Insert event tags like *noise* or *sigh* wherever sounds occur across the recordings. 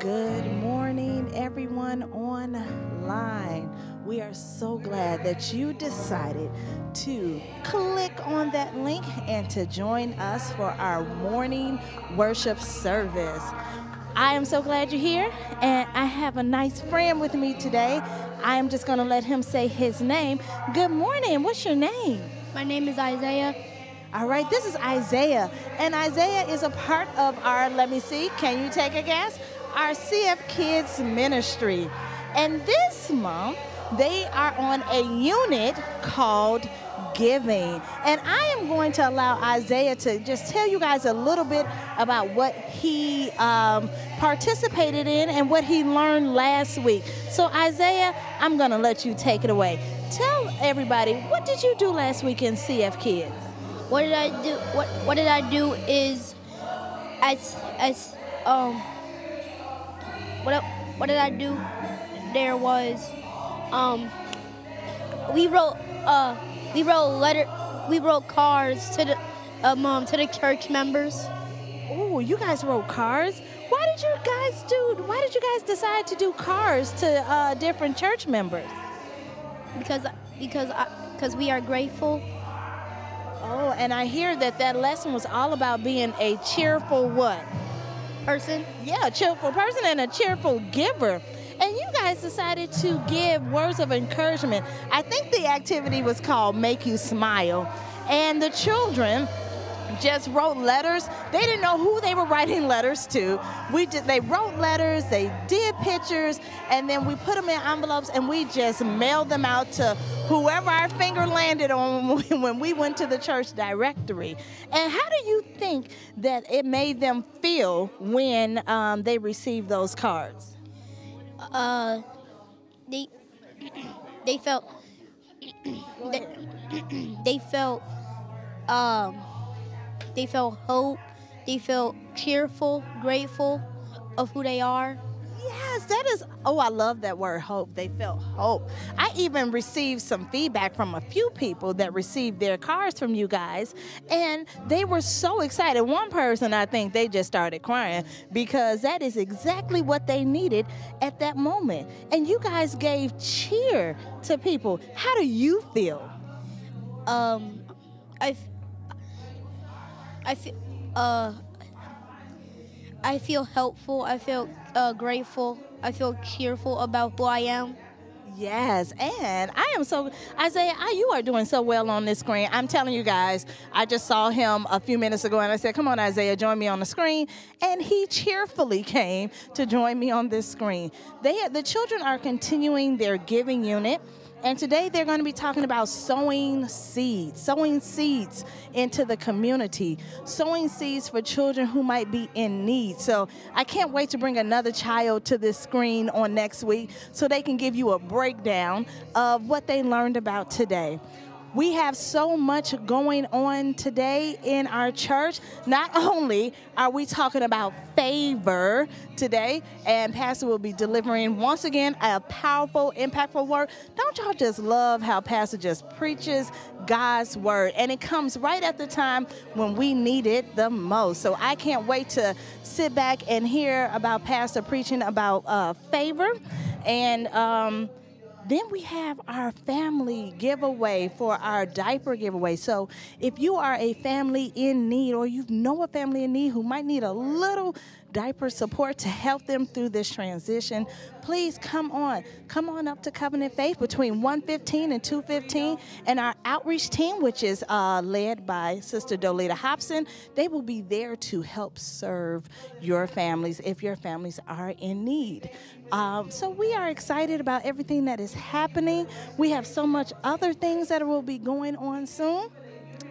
Good morning, everyone online. We are so glad that you decided to click on that link and to join us for our morning worship service. I am so glad you're here, and I have a nice friend with me today. I am just going to let him say his name. Good morning. What's your name? My name is Isaiah. All right, this is Isaiah, and Isaiah is a part of our, let me see, can you take a guess? Our CF Kids ministry. And this month, they are on a unit called Giving. And I am going to allow Isaiah to just tell you guys a little bit about what he um, participated in and what he learned last week. So, Isaiah, I'm going to let you take it away. Tell everybody, what did you do last week in CF Kids? What did I do? What What did I do is, as as um. What What did I do? There was, um. We wrote uh we wrote letter we wrote cards to the um, um to the church members Oh, you guys wrote cards. Why did you guys do? Why did you guys decide to do cards to uh, different church members? because because because we are grateful. Oh, and I hear that that lesson was all about being a cheerful what? Person, Yeah, a cheerful person and a cheerful giver. And you guys decided to give words of encouragement. I think the activity was called Make You Smile. And the children just wrote letters. They didn't know who they were *laughs* writing letters to. We did, they wrote letters, they did pictures, and then we put them in envelopes and we just mailed them out to whoever our finger landed on *laughs* when we went to the church directory. And how do you think that it made them feel when um, they received those cards? uh, they they felt they, *clears throat* they felt um they felt hope. They felt cheerful, grateful of who they are. Yes, that is. Oh, I love that word hope. They felt hope. I even received some feedback from a few people that received their cards from you guys, and they were so excited. One person, I think, they just started crying because that is exactly what they needed at that moment. And you guys gave cheer to people. How do you feel? Um, I, I feel, uh, I feel helpful. I feel uh, grateful. I feel cheerful about who I am. Yes, and I am so Isaiah, I, you are doing so well on this screen. I'm telling you guys, I just saw him a few minutes ago, and I said, "Come on, Isaiah, join me on the screen." And he cheerfully came to join me on this screen. They, the children, are continuing their giving unit. And today they're going to be talking about sowing seeds, sowing seeds into the community, sowing seeds for children who might be in need. So I can't wait to bring another child to this screen on next week so they can give you a breakdown of what they learned about today. We have so much going on today in our church. Not *laughs* only are we talking about favor today, and Pastor will be delivering once again a powerful, impactful word. Don't y'all just love how Pastor just preaches God's word? And it comes right at the time when we need it the most. So I can't wait to sit back and hear about Pastor preaching about uh, favor. And, um, then we have our family giveaway for our diaper giveaway. So if you are a family in need or you know a family in need who might need a little diaper support to help them through this transition, please come on. Come on up to Covenant Faith between 115 and 215. And our outreach team, which is uh, led by Sister Dolita Hobson, they will be there to help serve your families if your families are in need. Um, so we are excited about everything that is happening. We have so much other things that will be going on soon.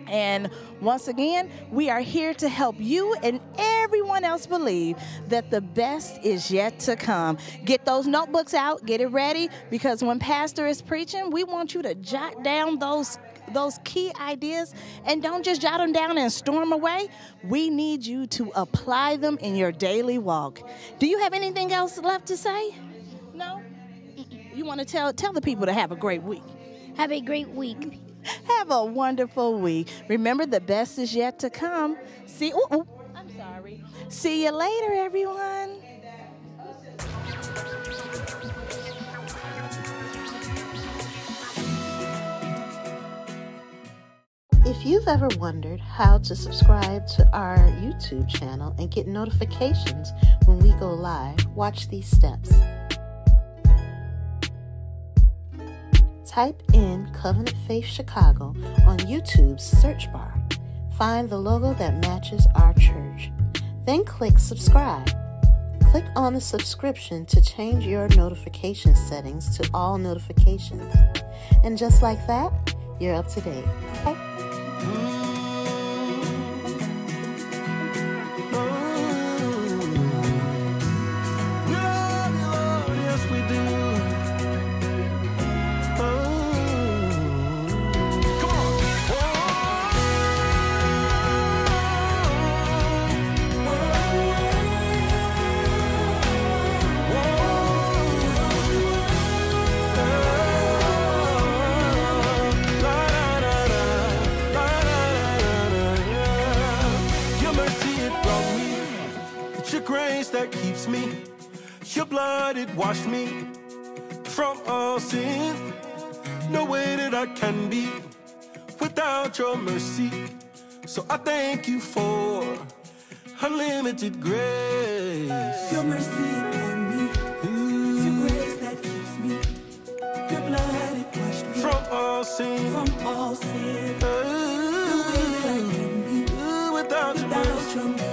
And once again, we are here to help you and everyone else believe that the best is yet to come. Get those notebooks out, get it ready, because when Pastor is preaching, we want you to jot down those those key ideas and don't just jot them down and storm away. We need you to apply them in your daily walk. Do you have anything else left to say? No? You want to tell tell the people to have a great week. Have a great week. Have a wonderful week. Remember, the best is yet to come. See, ooh, ooh. I'm sorry. See you later, everyone. If you've ever wondered how to subscribe to our YouTube channel and get notifications when we go live, watch these steps. Type in Covenant Faith Chicago on YouTube's search bar. Find the logo that matches our church. Then click subscribe. Click on the subscription to change your notification settings to all notifications. And just like that, you're up to date. Okay? touched me. Your blood, it washed me from all sin. No way that I can be without your mercy. So I thank you for unlimited grace. Your mercy on me. Ooh. Your grace that keeps me. Your blood, it washed me from all sin. From all sin. Ooh. No way that I can be without, without your mercy. Your mercy.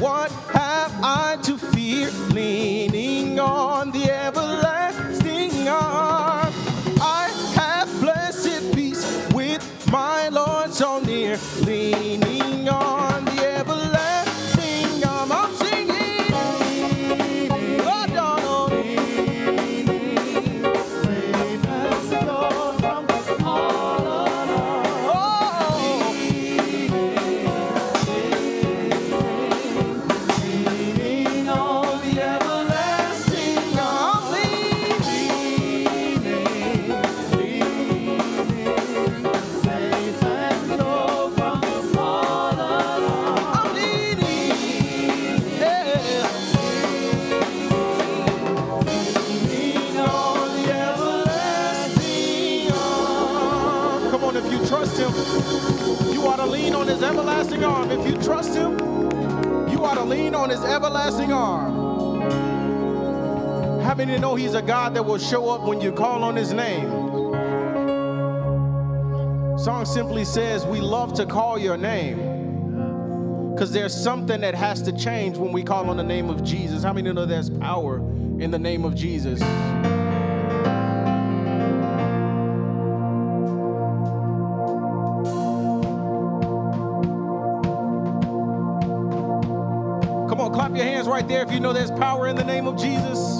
what have I to fear? me? on his everlasting arm. How many know he's a God that will show up when you call on his name? Song simply says, We love to call your name. Because there's something that has to change when we call on the name of Jesus. How many know there's power in the name of Jesus? power in the name of Jesus.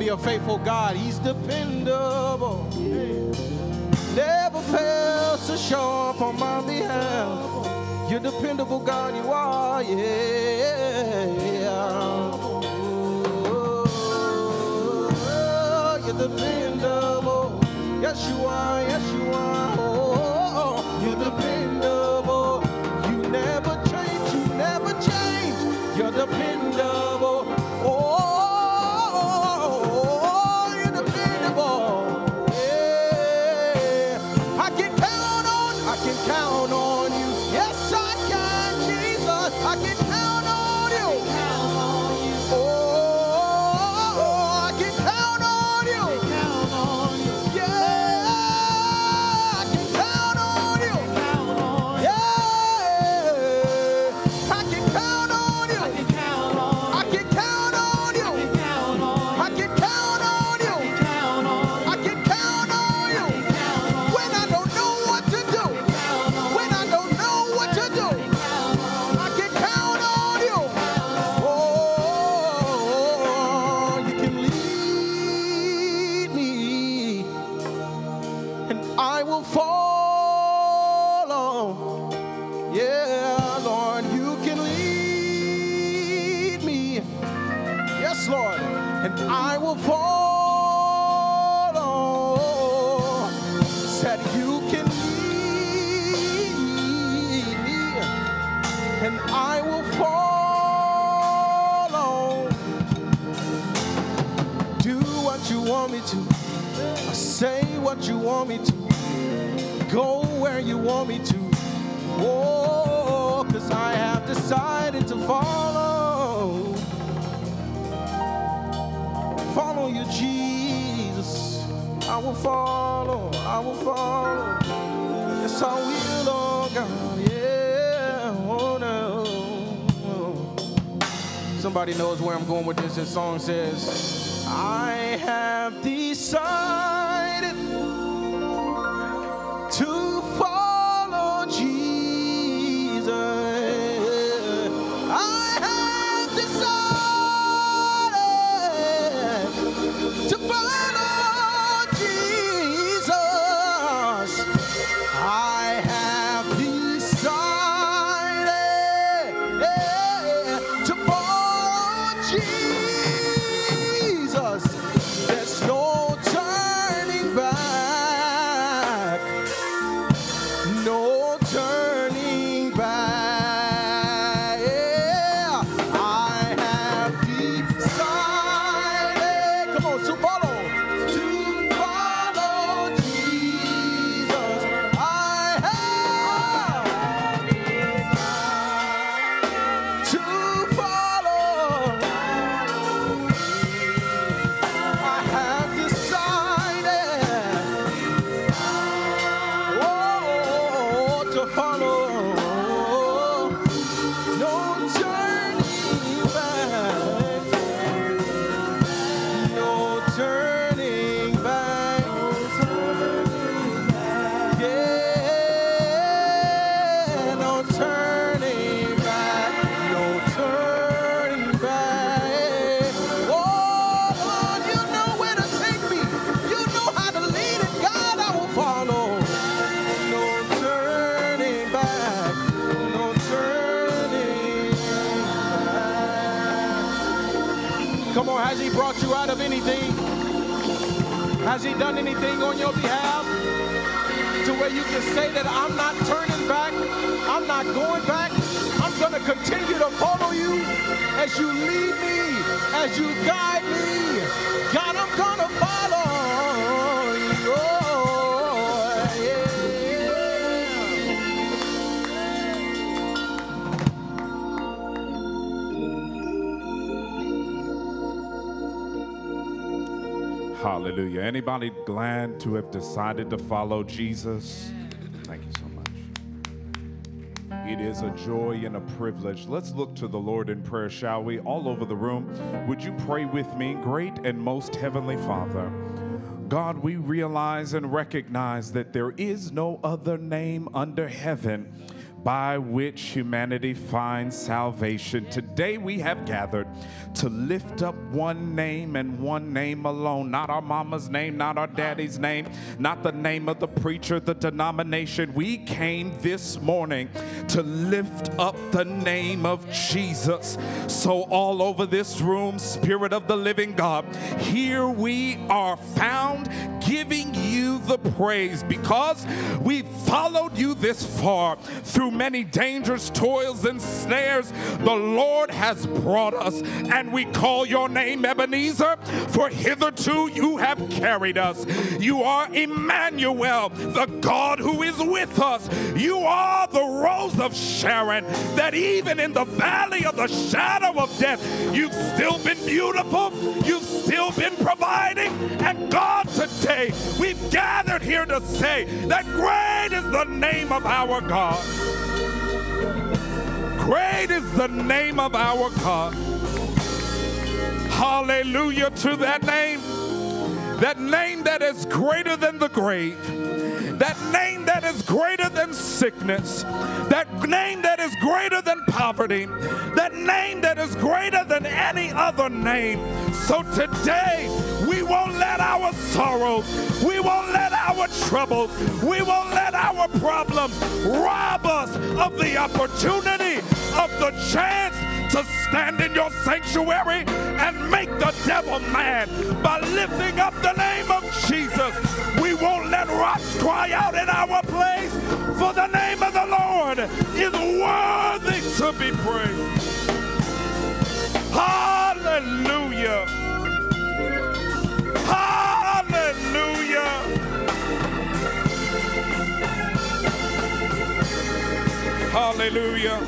be a faithful God. He's dependable. Never fails to show up on my behalf. You're dependable, God, you are, yeah. Oh, you're dependable. Yes, you are, yes, you are. Oh, you're dependable. You never change, you never change. You're dependable. will follow, I will follow. Yes, I will, oh God, yeah, oh no. Somebody knows where I'm going with this. This song says, I have decided. Has he done anything on your behalf? To where you can say that I'm not turning back, I'm not going back, I'm going to continue to follow you as you lead me, as you guide me. God, I'm going to Hallelujah. Anybody glad to have decided to follow Jesus? Thank you so much. It is a joy and a privilege. Let's look to the Lord in prayer, shall we? All over the room. Would you pray with me? Great and most heavenly Father. God, we realize and recognize that there is no other name under heaven by which humanity finds salvation. Today we have gathered to lift up one name and one name alone, not our mama's name, not our daddy's name, not the name of the preacher, the denomination. We came this morning to lift up the name of Jesus. So, all over this room, Spirit of the living God, here we are found giving you the praise because we followed you this far through many dangerous toils and snares. The Lord has brought us, and we call your name Ebenezer, for hitherto you have carried us. You are Emmanuel, the God who is with us. You are the rose of Sharon, that even in the valley of the shadow of death, you've still been beautiful, you've still been providing. And God, today we've gathered here to say that great is the name of our God. Great is the name of our God. Hallelujah to that name. That name that is greater than the grave. That name that is greater than sickness. That name that is greater than poverty. That name that is greater than any other name. So today, won't let our sorrows, we won't let our troubles, we won't let our problems rob us of the opportunity, of the chance to stand in your sanctuary and make the devil mad by lifting up the name of Jesus. We won't let rocks cry out in our place, for the name of the Lord is worthy to be praised. Hallelujah. Hallelujah. Hallelujah.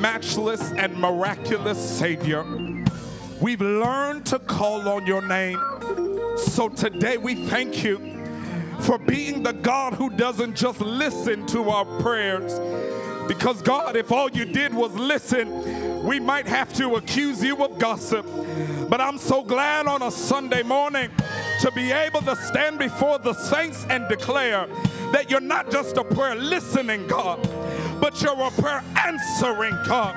Matchless and miraculous Savior, we've learned to call on your name. So today we thank you for being the God who doesn't just listen to our prayers, Because, God, if all you did was listen, we might have to accuse you of gossip. But I'm so glad on a Sunday morning to be able to stand before the saints and declare that you're not just a prayer listening God, but you're a prayer answering God.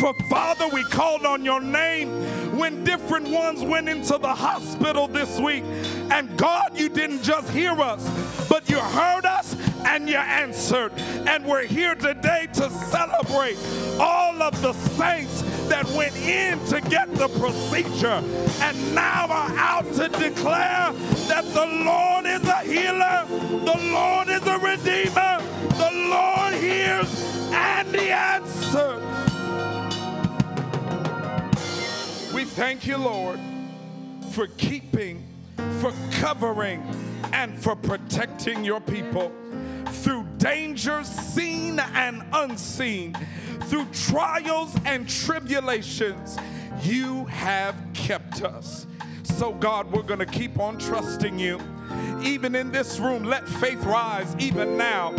For Father, we called on your name when different ones went into the hospital this week. And God, you didn't just hear us, but you heard us and you answered. And we're here today to celebrate all of the saints that went in to get the procedure and now are out to declare that the Lord is a healer, the Lord is a redeemer, the Lord hears and he answers. We thank you, Lord, for keeping, for covering, and for protecting your people through dangers seen and unseen, through trials and tribulations. You have kept us. So, God, we're going to keep on trusting you. Even in this room, let faith rise even now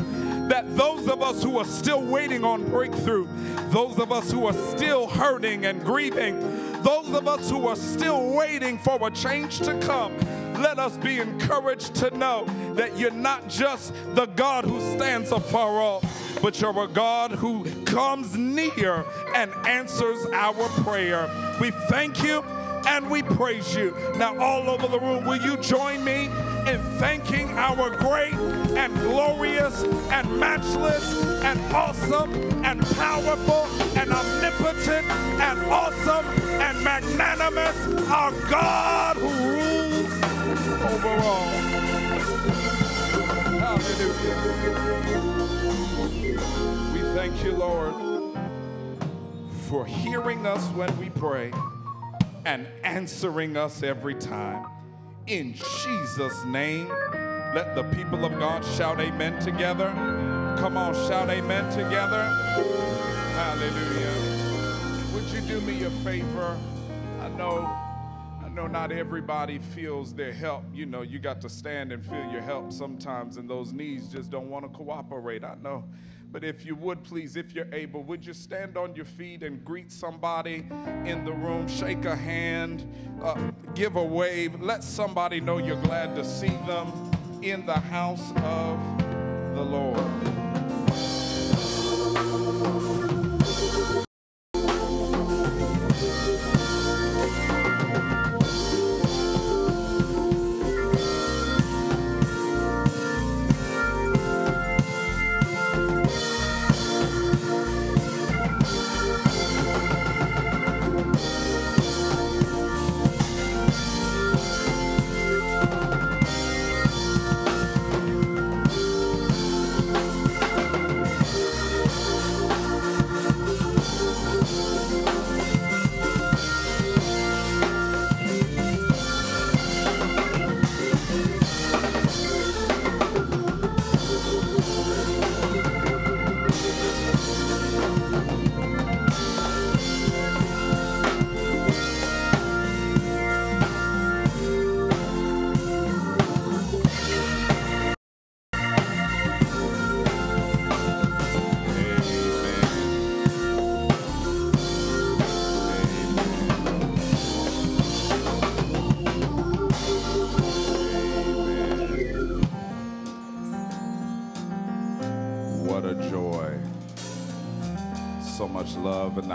that those of us who are still waiting on breakthrough, those of us who are still hurting and grieving, those of us who are still waiting for a change to come, let us be encouraged to know that you're not just the God who stands afar off, but you're a God who comes near and answers our prayer. We thank you and we praise you. Now, all over the room, will you join me in thanking our great and glorious and matchless and awesome and powerful and omnipotent and awesome and magnanimous our God who rules over all? Hallelujah. We thank you, Lord, for hearing us when we pray and answering us every time. In Jesus' name, let the people of God shout amen together. Come on, shout amen together. Hallelujah. Would you do me a favor? I know, I know not everybody feels their help. You know, you got to stand and feel your help sometimes, and those knees just don't want to cooperate. I know. But if you would please, if you're able, would you stand on your feet and greet somebody in the room? Shake a hand, uh, give a wave. Let somebody know you're glad to see them in the house of the Lord.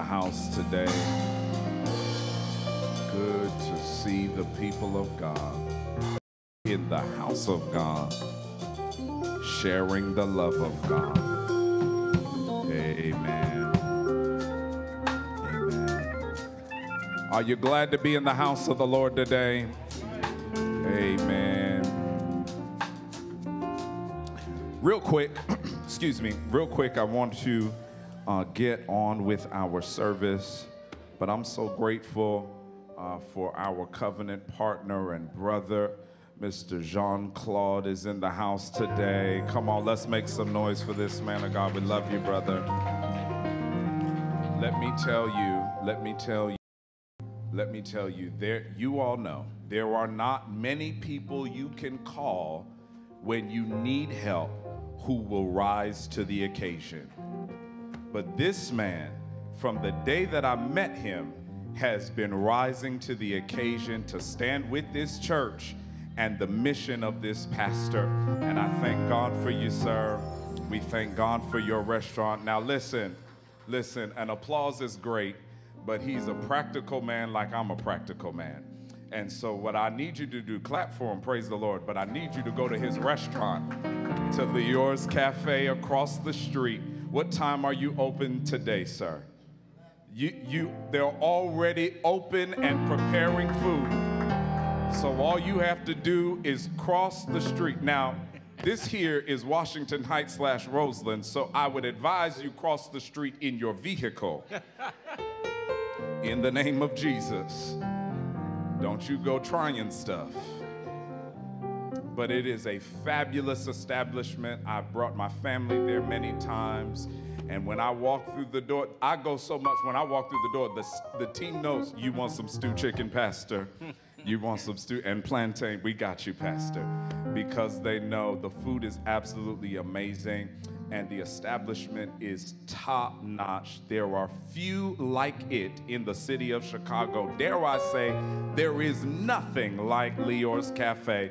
House today. Good to see the people of God in the house of God, sharing the love of God. Amen. Amen. Are you glad to be in the house of the Lord today? Amen. Real quick, *clears throat* excuse me, real quick, I want to uh, get on with our service, but I'm so grateful uh, for our covenant partner and brother. Mr. Jean Claude is in the house today. Come on, let's make some noise for this man of God. We love you, brother. Let me tell you, let me tell you let me tell you, there you all know there are not many people you can call when you need help who will rise to the occasion. But this man, from the day that I met him, has been rising to the occasion to stand with this church and the mission of this pastor. And I thank God for you, sir. We thank God for your restaurant. Now, listen, listen, an applause is great, but he's a practical man like I'm a practical man. And so, what I need you to do, clap for him, praise the Lord, but I need you to go to his restaurant, to the Yours Cafe across the street. What time are you open today, sir? You, you, they're already open and preparing food. So all you have to do is cross the street. Now, this here is Washington Heights slash Roseland, so I would advise you cross the street in your vehicle. In the name of Jesus. Don't you go trying stuff. But it is a fabulous establishment. I've brought my family there many times. And when I walk through the door, I go so much when I walk through the door, the, the team knows you want some stew chicken, Pastor. *laughs* You want some stew and plantain. We got you, Pastor. Because they know the food is absolutely amazing and the establishment is top notch. There are few like it in the city of Chicago. Dare I say, there is nothing like Lior's Cafe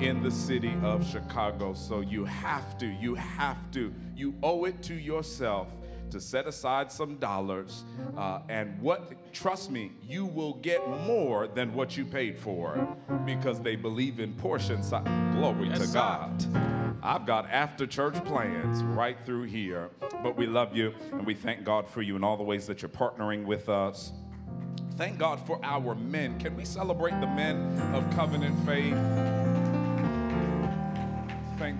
in the city of Chicago. So you have to, you have to, you owe it to yourself to set aside some dollars. Uh, and what, trust me, you will get more than what you paid for because they believe in portion size. Glory Yes, to sir. God. I've got after church plans right through here. But we love you and we thank God for you in all the ways that you're partnering with us. Thank God for our men. Can we celebrate the men of covenant faith?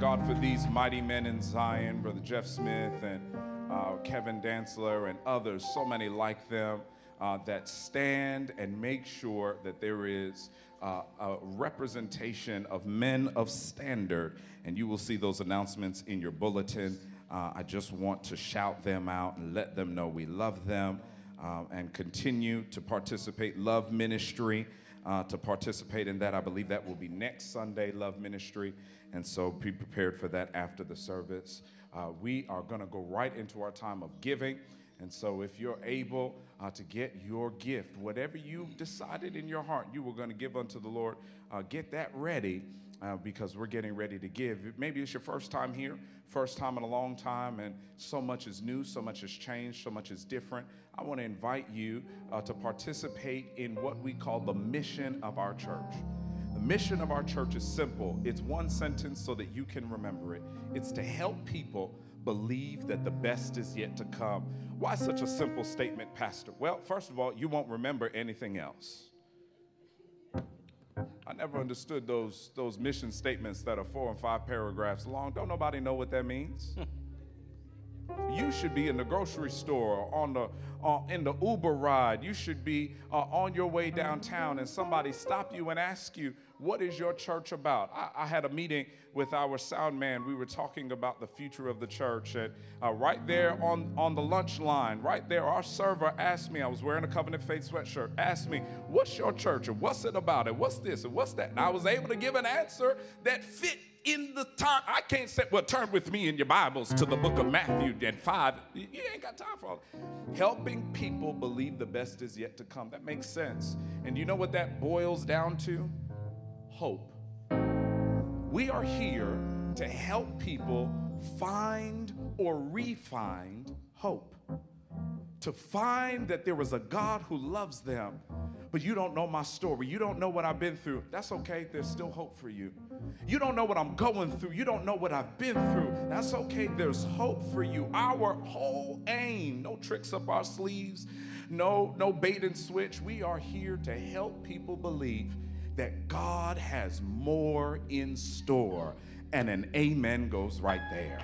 God for these mighty men in Zion, Brother Jeff Smith and uh, Kevin Dantzler and others, so many like them, uh, that stand and make sure that there is uh, a representation of men of standard. And you will see those announcements in your bulletin. Uh, I just want to shout them out and let them know we love them uh, and continue to participate. Love Ministry uh, to participate in that. I believe that will be next Sunday, Love Ministry. And so be prepared for that after the service. Uh, we are going to go right into our time of giving. And so if you're able uh, to get your gift, whatever you've decided in your heart you were going to give unto the Lord, uh, get that ready. Uh, because we're getting ready to give. Maybe it's your first time here, first time in a long time, and so much is new, so much has changed, so much is different. I want to invite you uh, to participate in what we call the mission of our church. Mission of our church is simple. It's one sentence so that you can remember it. It's to help people believe that the best is yet to come. Why such a simple statement, Pastor? Well, first of all, you won't remember anything else. I never understood those, those mission statements that are four and five paragraphs long. Don't nobody know what that means? You should be in the grocery store, on the uh, in the Uber ride. You should be uh, on your way downtown, and somebody stop you and ask you, "What is your church about?" I, I had a meeting with our sound man. We were talking about the future of the church, and uh, right there on on the lunch line, right there, our server asked me. I was wearing a Covenant Faith sweatshirt. Asked me, "What's your church? And what's it about? And what's this? And what's that?" And I was able to give an answer that fit in the time. I can't say, well, turn with me in your Bibles to the book of Matthew and 5. You ain't got time for all that. Helping people believe the best is yet to come. That makes sense. And you know what that boils down to? Hope. We are here to help people find or re-find hope. To find that there is a God who loves them, but you don't know my story. You don't know what I've been through. That's okay. There's still hope for you. You don't know what I'm going through. You don't know what I've been through. That's okay. There's hope for you. Our whole aim, no tricks up our sleeves, no no bait and switch. We are here to help people believe that God has more in store. And an amen goes right there.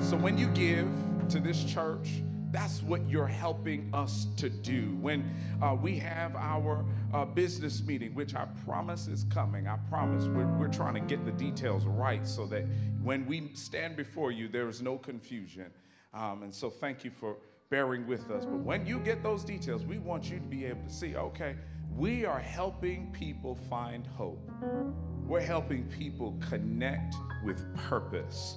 So when you give to this church, that's what you're helping us to do. When uh, we have our uh, business meeting, which I promise is coming, I promise we're, we're trying to get the details right so that when we stand before you, there is no confusion. Um, and so thank you for bearing with us. But when you get those details, we want you to be able to see okay, we are helping people find hope, we're helping people connect with purpose.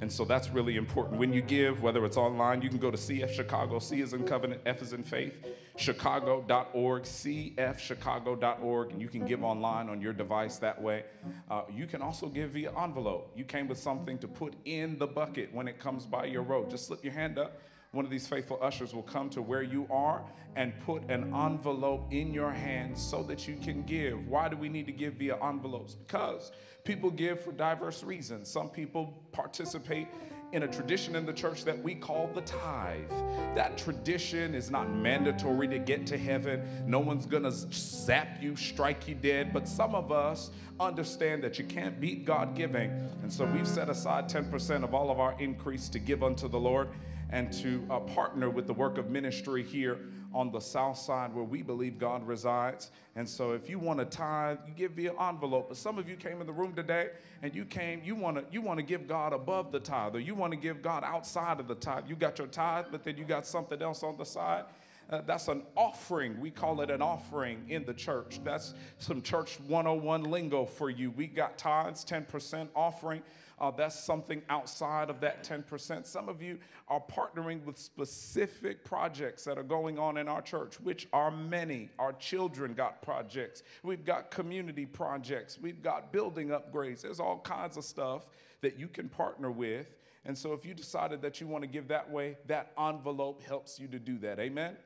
And so that's really important. When you give, whether it's online, you can go to CF Chicago. C is in covenant, F is in faith, chicago.org, cfchicago.org, and you can give online on your device that way. Uh, you can also give via envelope. You came with something to put in the bucket when it comes by your road. Just slip your hand up. One of these faithful ushers will come to where you are and put an envelope in your hand so that you can give. Why do we need to give via envelopes? Because people give for diverse reasons. Some people participate in a tradition in the church that we call the tithe. That tradition is not mandatory to get to heaven. No one's gonna zap you, strike you dead, but some of us understand that you can't beat God giving. And so we've set aside 10% of all of our increase to give unto the Lord and to uh, partner with the work of ministry here on the south side where we believe God resides. And so if you want to tithe, you give via envelope. But some of you came in the room today and you came, you want to you want to give God above the tithe, or you want to give God outside of the tithe. You got your tithe, but then you got something else on the side. Uh, that's an offering. We call it an offering in the church. That's some church 101 lingo for you. We got tithes, 10% offering. Uh, that's something outside of that 10%. Some of you are partnering with specific projects that are going on in our church, which are many. Our children got projects, we've got community projects, we've got building upgrades. There's all kinds of stuff that you can partner with. And so if you decided that you want to give that way, that envelope helps you to do that. Amen.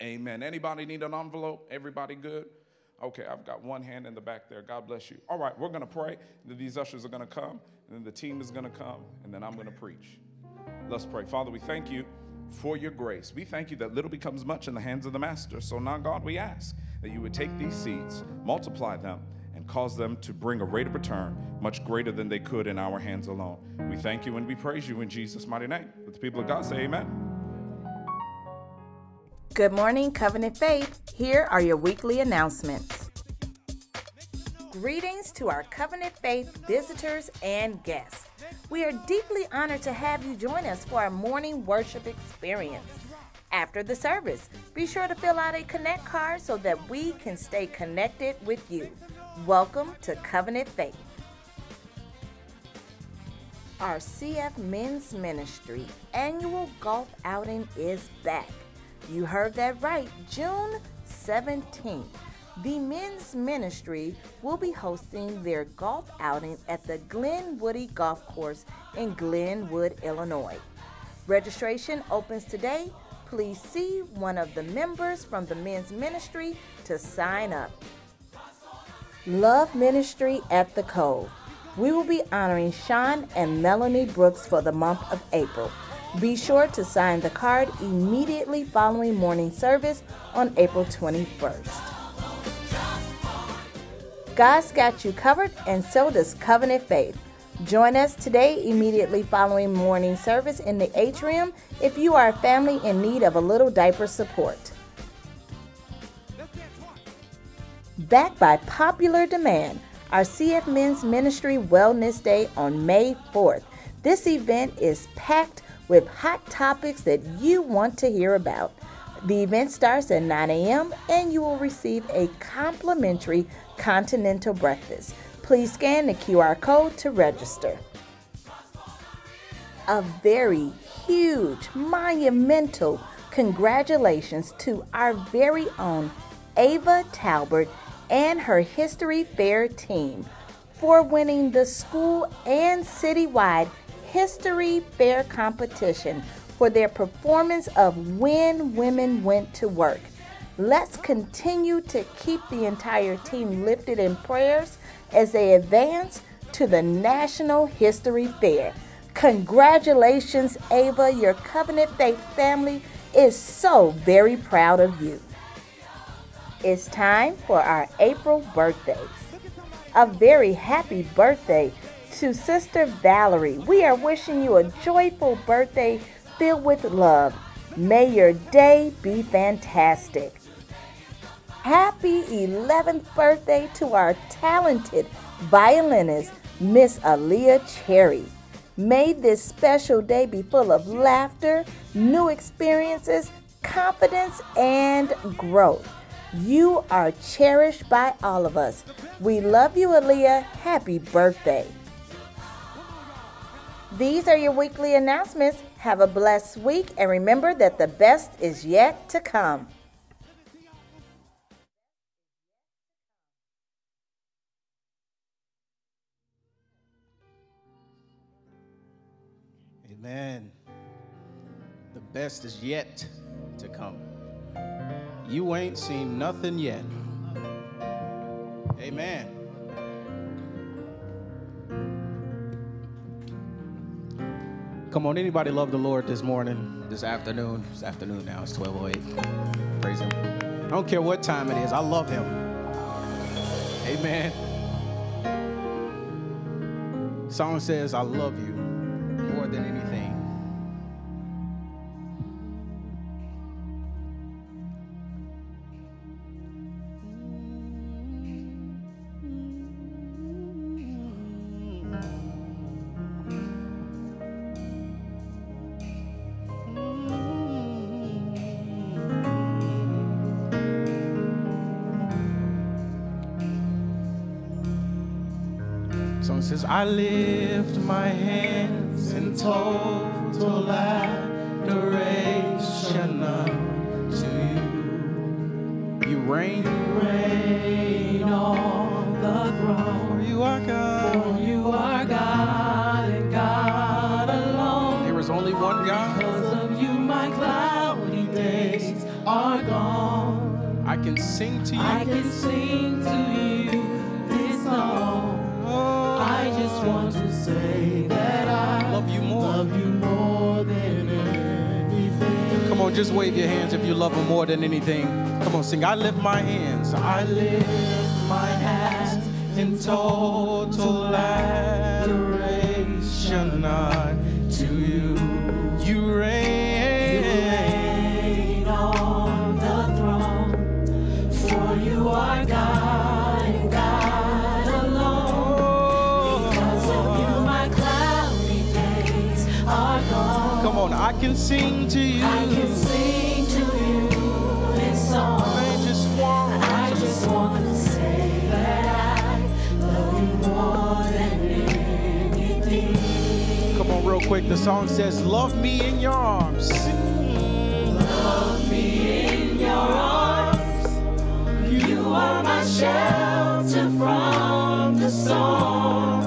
Amen. Anybody need an envelope? Everybody good? Okay, I've got one hand in the back there. God bless you. All right, we're going to pray. These ushers are going to come, and then the team is going to come, and then I'm going to preach. Let's pray. Father, we thank you for your grace. We thank you that little becomes much in the hands of the master. So now, God, we ask that you would take these seeds, multiply them, and cause them to bring a rate of return much greater than they could in our hands alone. We thank you and we praise you in Jesus' mighty name. Let the people of God say amen. Good morning, Covenant Faith. Here are your weekly announcements. Greetings to our Covenant Faith visitors and guests. We are deeply honored to have you join us for our morning worship experience. After the service, be sure to fill out a Connect card so that we can stay connected with you. Welcome to Covenant Faith. Our CF Men's Ministry annual golf outing is back. You heard that right, June 17th. The men's ministry will be hosting their golf outing at the Glenwoodie Golf Course in Glenwood, Illinois. Registration opens today. Please see one of the members from the men's ministry to sign up. Love Ministry at the Cove. We will be honoring Sean and Melanie Brooks for the month of April. Be sure to sign the card immediately following morning service on April 21st. God's got you covered, and so does Covenant Faith. Join us today immediately following morning service in the atrium if you are a family in need of a little diaper support. Backed by popular demand, our CF Men's Ministry Wellness Day on May 4th. This event is packed with hot topics that you want to hear about. The event starts at 9 a.m. and you will receive a complimentary continental breakfast. Please scan the QR code to register. A very huge, monumental congratulations to our very own Ava Talbert and her History Fair team for winning the school and citywide History Fair competition for their performance of When Women Went to Work. Let's continue to keep the entire team lifted in prayers as they advance to the National History Fair. Congratulations, Ava. Your Covenant Faith family is so very proud of you. It's time for our April birthdays. A very happy birthday to Sister Valerie. We are wishing you a joyful birthday filled with love. May your day be fantastic. Happy 11th birthday to our talented violinist, Miss Aaliyah Cherry. May this special day be full of laughter, new experiences, confidence, and growth. You are cherished by all of us. We love you, Aaliyah. Happy birthday. These are your weekly announcements. Have a blessed week and remember that the best is yet to come. Amen. The best is yet to come. You ain't seen nothing yet. Amen. Come on, anybody love the Lord this morning, this afternoon? It's afternoon now, it's 1208. Praise Him. I don't care what time it is, I love Him. Amen. Song says, I love you more than anything. I lift my hands in total adoration unto you. You reign, you Reign on the throne. for you are God. For You are God and God alone. There is only one God. Because of you, my cloudy days are gone. I can sing to you. I can sing to you just want to say that I love you more. love you more than anything. Come on, just wave your hands if you love him more than anything. Come on, sing. I lift my hands. I lift my hands in total adoration unto I can sing to you. I can sing to you this song. I just want. I just want to say that I love you more than anything. Come on, real quick. The song says, Love me in your arms. Love me in your arms. You are my shelter from the storm.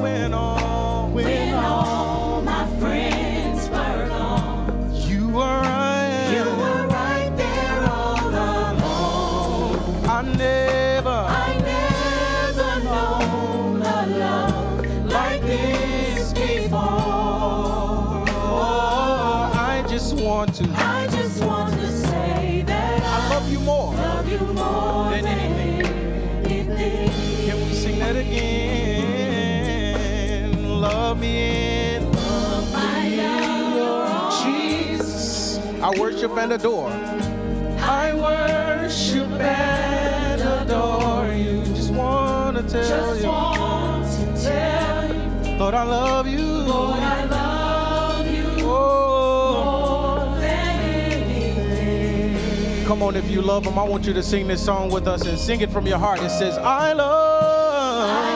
I worship and adore. I worship and adore you. Just wanna tell Just you, want to tell you, Lord, I love you. Lord, I love you Oh, more than anything. come on, if you love him, I want you to sing this song with us and sing it from your heart. It says, I love, I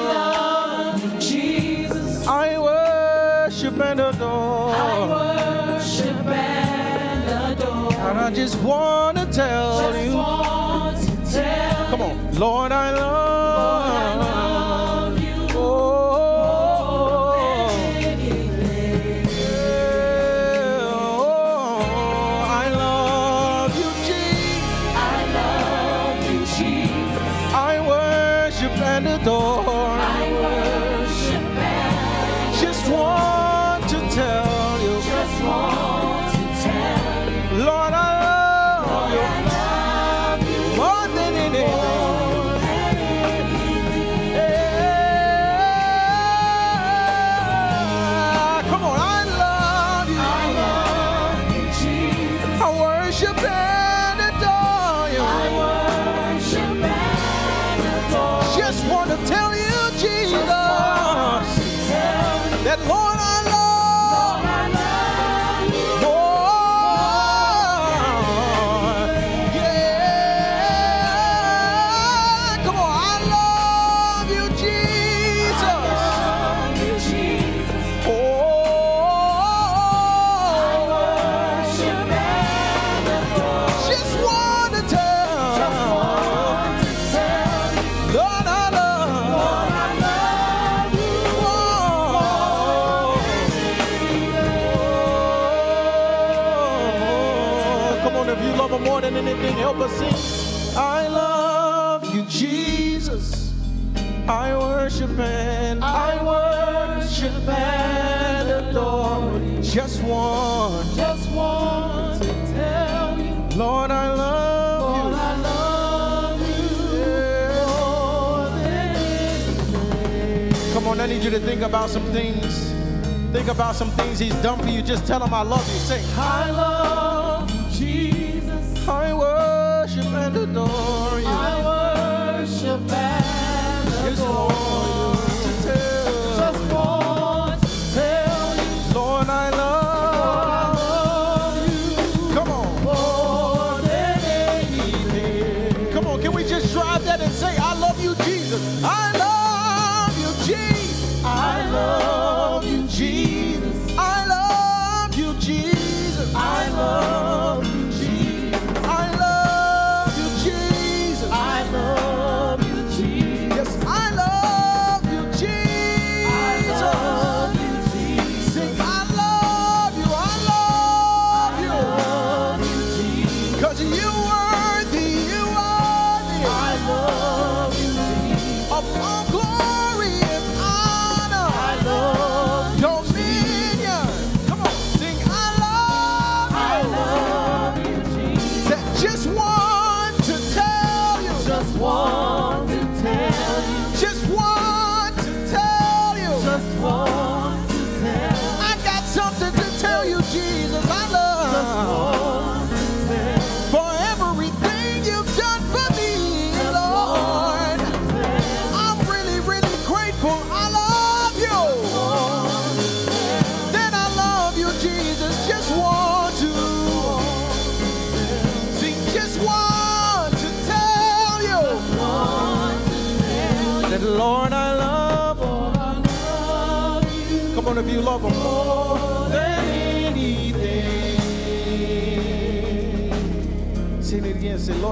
love Jesus. I worship and adore. I just wanna tell Just you, want to tell come on, Lord, I love, think about some things. Think about some things He's done for you. Just tell Him I love you. Sing. I love Jesus. I worship and adore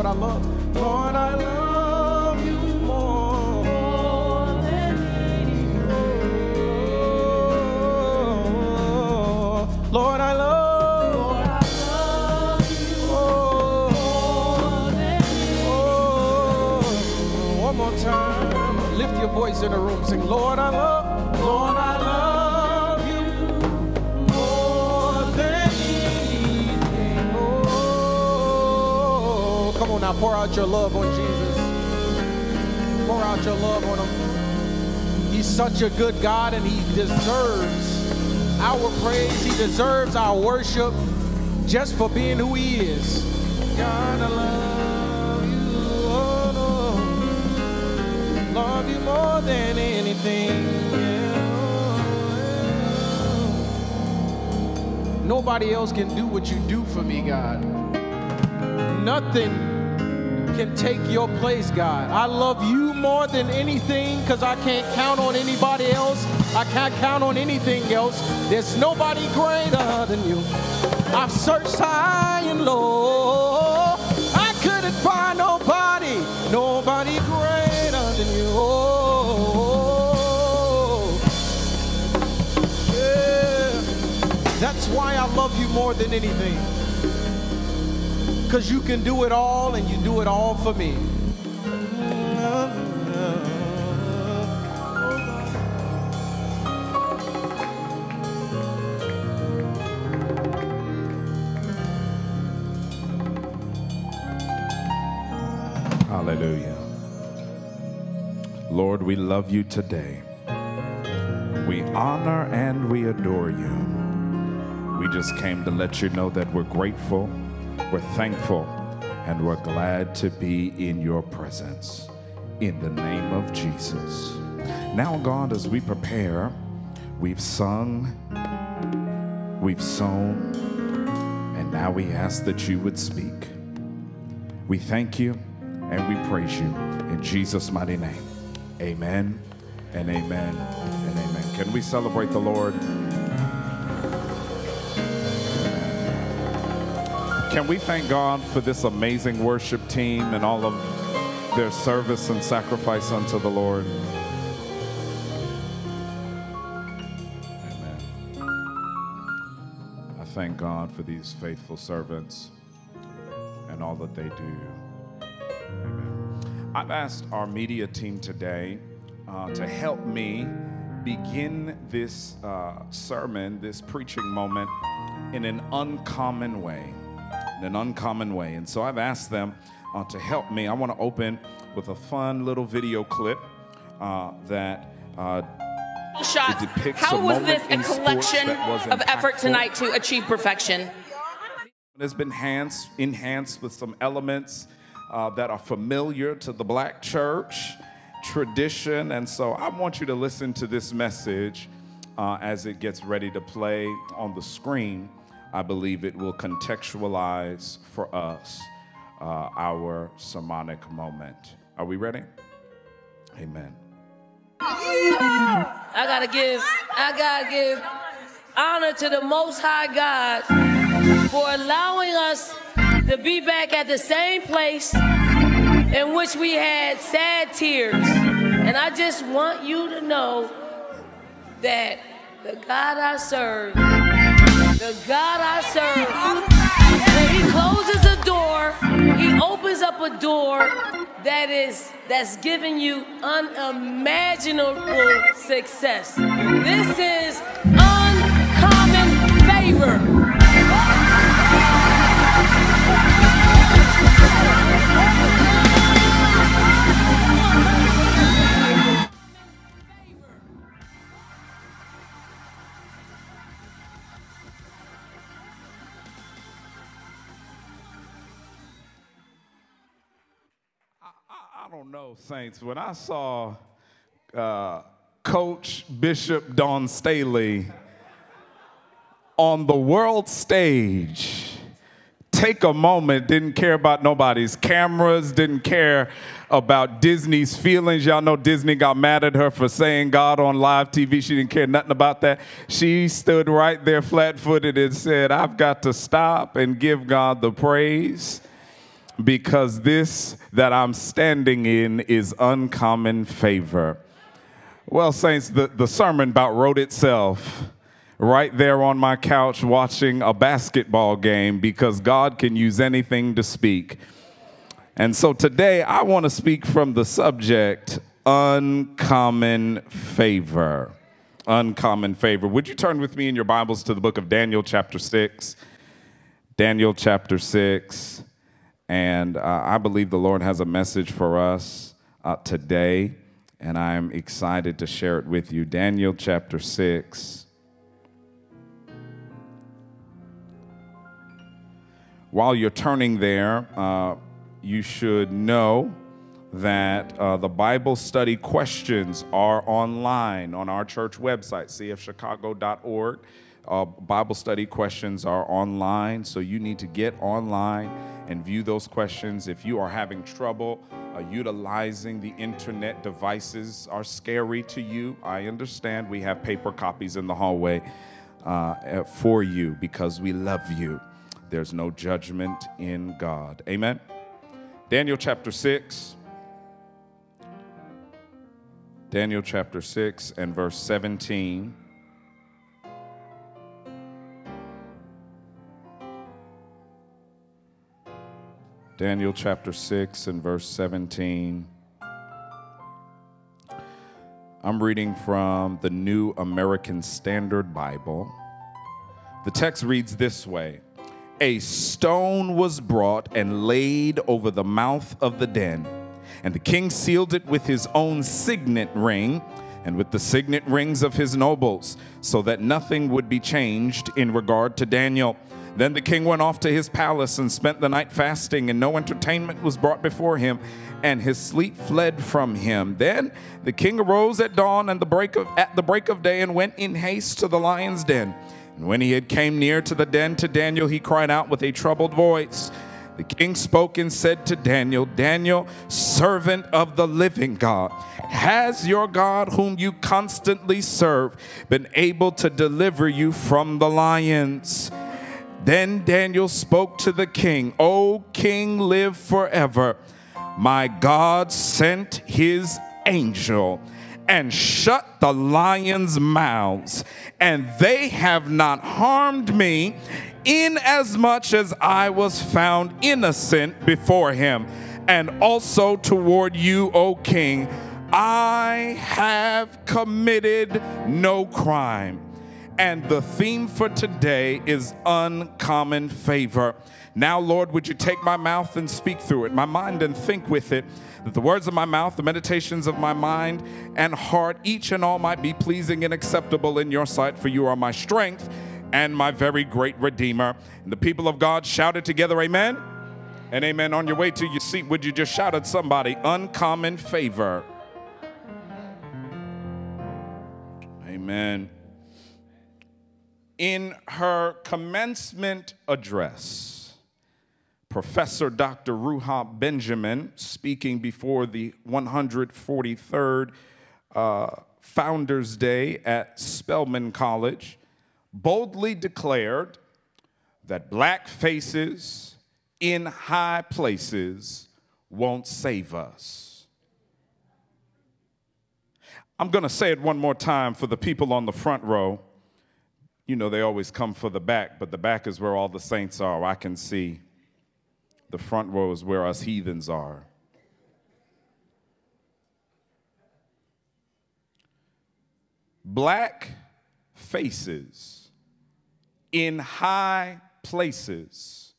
I love. Lord, I love you more than anything. Lord, I love. Oh, more time. Lift your voice in the room. Sing, Lord, I love. Now, pour out your love on Jesus. Pour out your love on him. He's such a good God and he deserves our praise. He deserves our worship just for being who he is. God, I love you. Oh, no. Love you more than anything. Nobody else can do what you do for me, God. Nothing can take your place, God. I love you more than anything because I can't count on anybody else. I can't count on anything else. There's nobody greater than you. I've searched high and low. I couldn't find nobody, nobody greater than you. Yeah. That's why I love you more than anything. Because you can do it all and you do it all for me. Hallelujah. Lord, we love you today. We honor and we adore you. We just came to let you know that we're grateful, we're thankful, and we're glad to be in your presence. In the name of Jesus. Now, God, as we prepare, we've sung, we've sown, and now we ask that you would speak. We thank you and we praise you in Jesus' mighty name. Amen and amen and amen. Can we celebrate the Lord? Can we thank God for this amazing worship team and all of their service and sacrifice unto the Lord? Amen. I thank God for these faithful servants. And all that they do. Amen. I've asked our media team today uh, to help me begin this uh, sermon, this preaching moment, in an uncommon way. In an uncommon way. And so I've asked them uh, to help me. I want to open with a fun little video clip uh, that. Uh, shots. How was this a collection of effort tonight to achieve perfection? It has been enhanced, enhanced with some elements uh, that are familiar to the black church tradition. And so I want you to listen to this message uh, as it gets ready to play on the screen. I believe it will contextualize for us uh, our sermonic moment. Are we ready? Amen. I gotta give, I gotta give honor to the Most High God for allowing us to be back at the same place in which we had sad tears. And I just want you to know that the God I serve, the God I serve, when He closes a door, He opens up a door that is that's giving you unimaginable success. This is don't know, Saints. When I saw uh, Coach Bishop Dawn Staley on the world stage, take a moment, didn't care about nobody's cameras, didn't care about Disney's feelings. Y'all know Disney got mad at her for saying God on live TV. She didn't care nothing about that. She stood right there flat footed and said, I've got to stop and give God the praise because this that I'm standing in is uncommon favor. Well, Saints, the, the sermon about wrote itself right there on my couch watching a basketball game because God can use anything to speak. And so today I want to speak from the subject uncommon favor. Uncommon favor. Would you turn with me in your Bibles to the book of Daniel, chapter 6? Daniel, chapter 6. And uh, I believe the Lord has a message for us uh, today, and I'm excited to share it with you. Daniel chapter 6. While you're turning there, uh, you should know that uh, the Bible study questions are online on our church website, cfchicago.org. Uh, Bible study questions are online, so you need to get online and view those questions. If you are having trouble uh, utilizing the internet devices are scary to you, I understand. We have paper copies in the hallway uh, for you because we love you. There's no judgment in God. Amen. Daniel chapter 6. Daniel chapter 6 and verse 17. Daniel chapter 6 and verse 17. I'm reading from the New American Standard Bible. The text reads this way A stone was brought and laid over the mouth of the den, and the king sealed it with his own signet ring and with the signet rings of his nobles, so that nothing would be changed in regard to Daniel. Then the king went off to his palace and spent the night fasting, and no entertainment was brought before him, and his sleep fled from him. Then the king arose at dawn and the break of at the break of day and went in haste to the lion's den. And when he had came near to the den to Daniel, he cried out with a troubled voice. The king spoke and said to Daniel, Daniel, servant of the living God, has your God, whom you constantly serve, been able to deliver you from the lions? Then Daniel spoke to the king, O king, live forever. My God sent his angel and shut the lions' mouths, and they have not harmed me, inasmuch as I was found innocent before him, and also toward you, O king, I have committed no crime. And the theme for today is uncommon favor. Now, Lord, would you take my mouth and speak through it, my mind and think with it, that the words of my mouth, the meditations of my mind and heart, each and all might be pleasing and acceptable in your sight, for you are my strength and my very great Redeemer. And the people of God shouted together, Amen. And amen. On your way to your seat, would you just shout at somebody, uncommon favor? Amen. In her commencement address, Professor Dr. Ruha Benjamin, speaking before the 143rd uh, Founders Day at Spelman College, boldly declared that black faces in high places won't save us. I'm going to say it one more time for the people on the front row. You know, they always come for the back, but the back is where all the saints are. I can see the front row is where us heathens are. Black faces in high places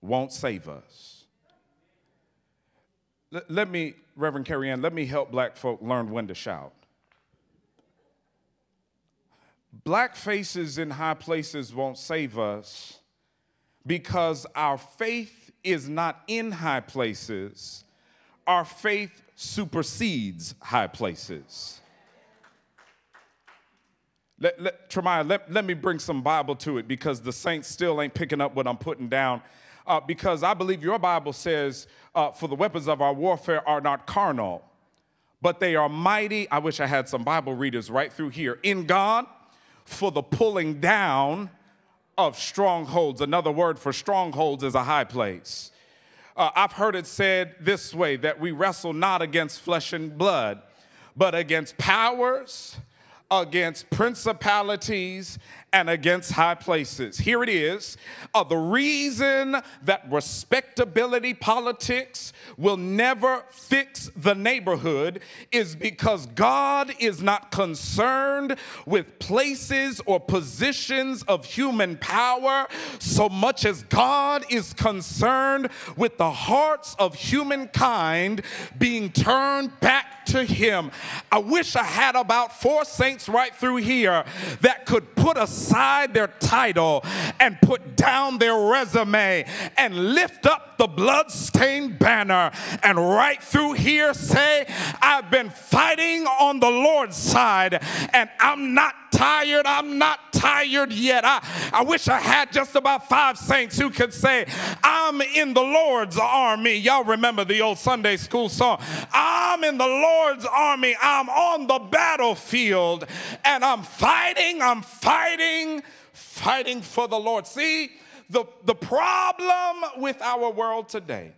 won't save us. L- let me, Reverend Carrie Ann, let me help black folk learn when to shout. Black faces in high places won't save us because our faith is not in high places, our faith supersedes high places. Let, let, Tremiah, let, let me bring some Bible to it because the saints still ain't picking up what I'm putting down. Uh, because I believe your Bible says, uh, For the weapons of our warfare are not carnal, but they are mighty. I wish I had some Bible readers right through here. In God, for the pulling down of strongholds. Another word for strongholds is a high place. Uh, I've heard it said this way that we wrestle not against flesh and blood, but against powers, against principalities, and against high places. Here it is. Uh, the reason that respectability politics will never fix the neighborhood is because God is not concerned with places or positions of human power so much as God is concerned with the hearts of humankind being turned back to Him. I wish I had about four saints right through here that could put aside their title and put down their resume and lift up the bloodstained banner and right through here say, I've been fighting on the Lord's side and I'm not tired. I'm not tired yet. I, I wish I had just about five saints who could say, I'm in the Lord's army. Y'all remember the old Sunday school song? I'm in the Lord's army. I'm on the battlefield and I'm fighting. I'm fighting, fighting for the Lord. See, the, the problem with our world today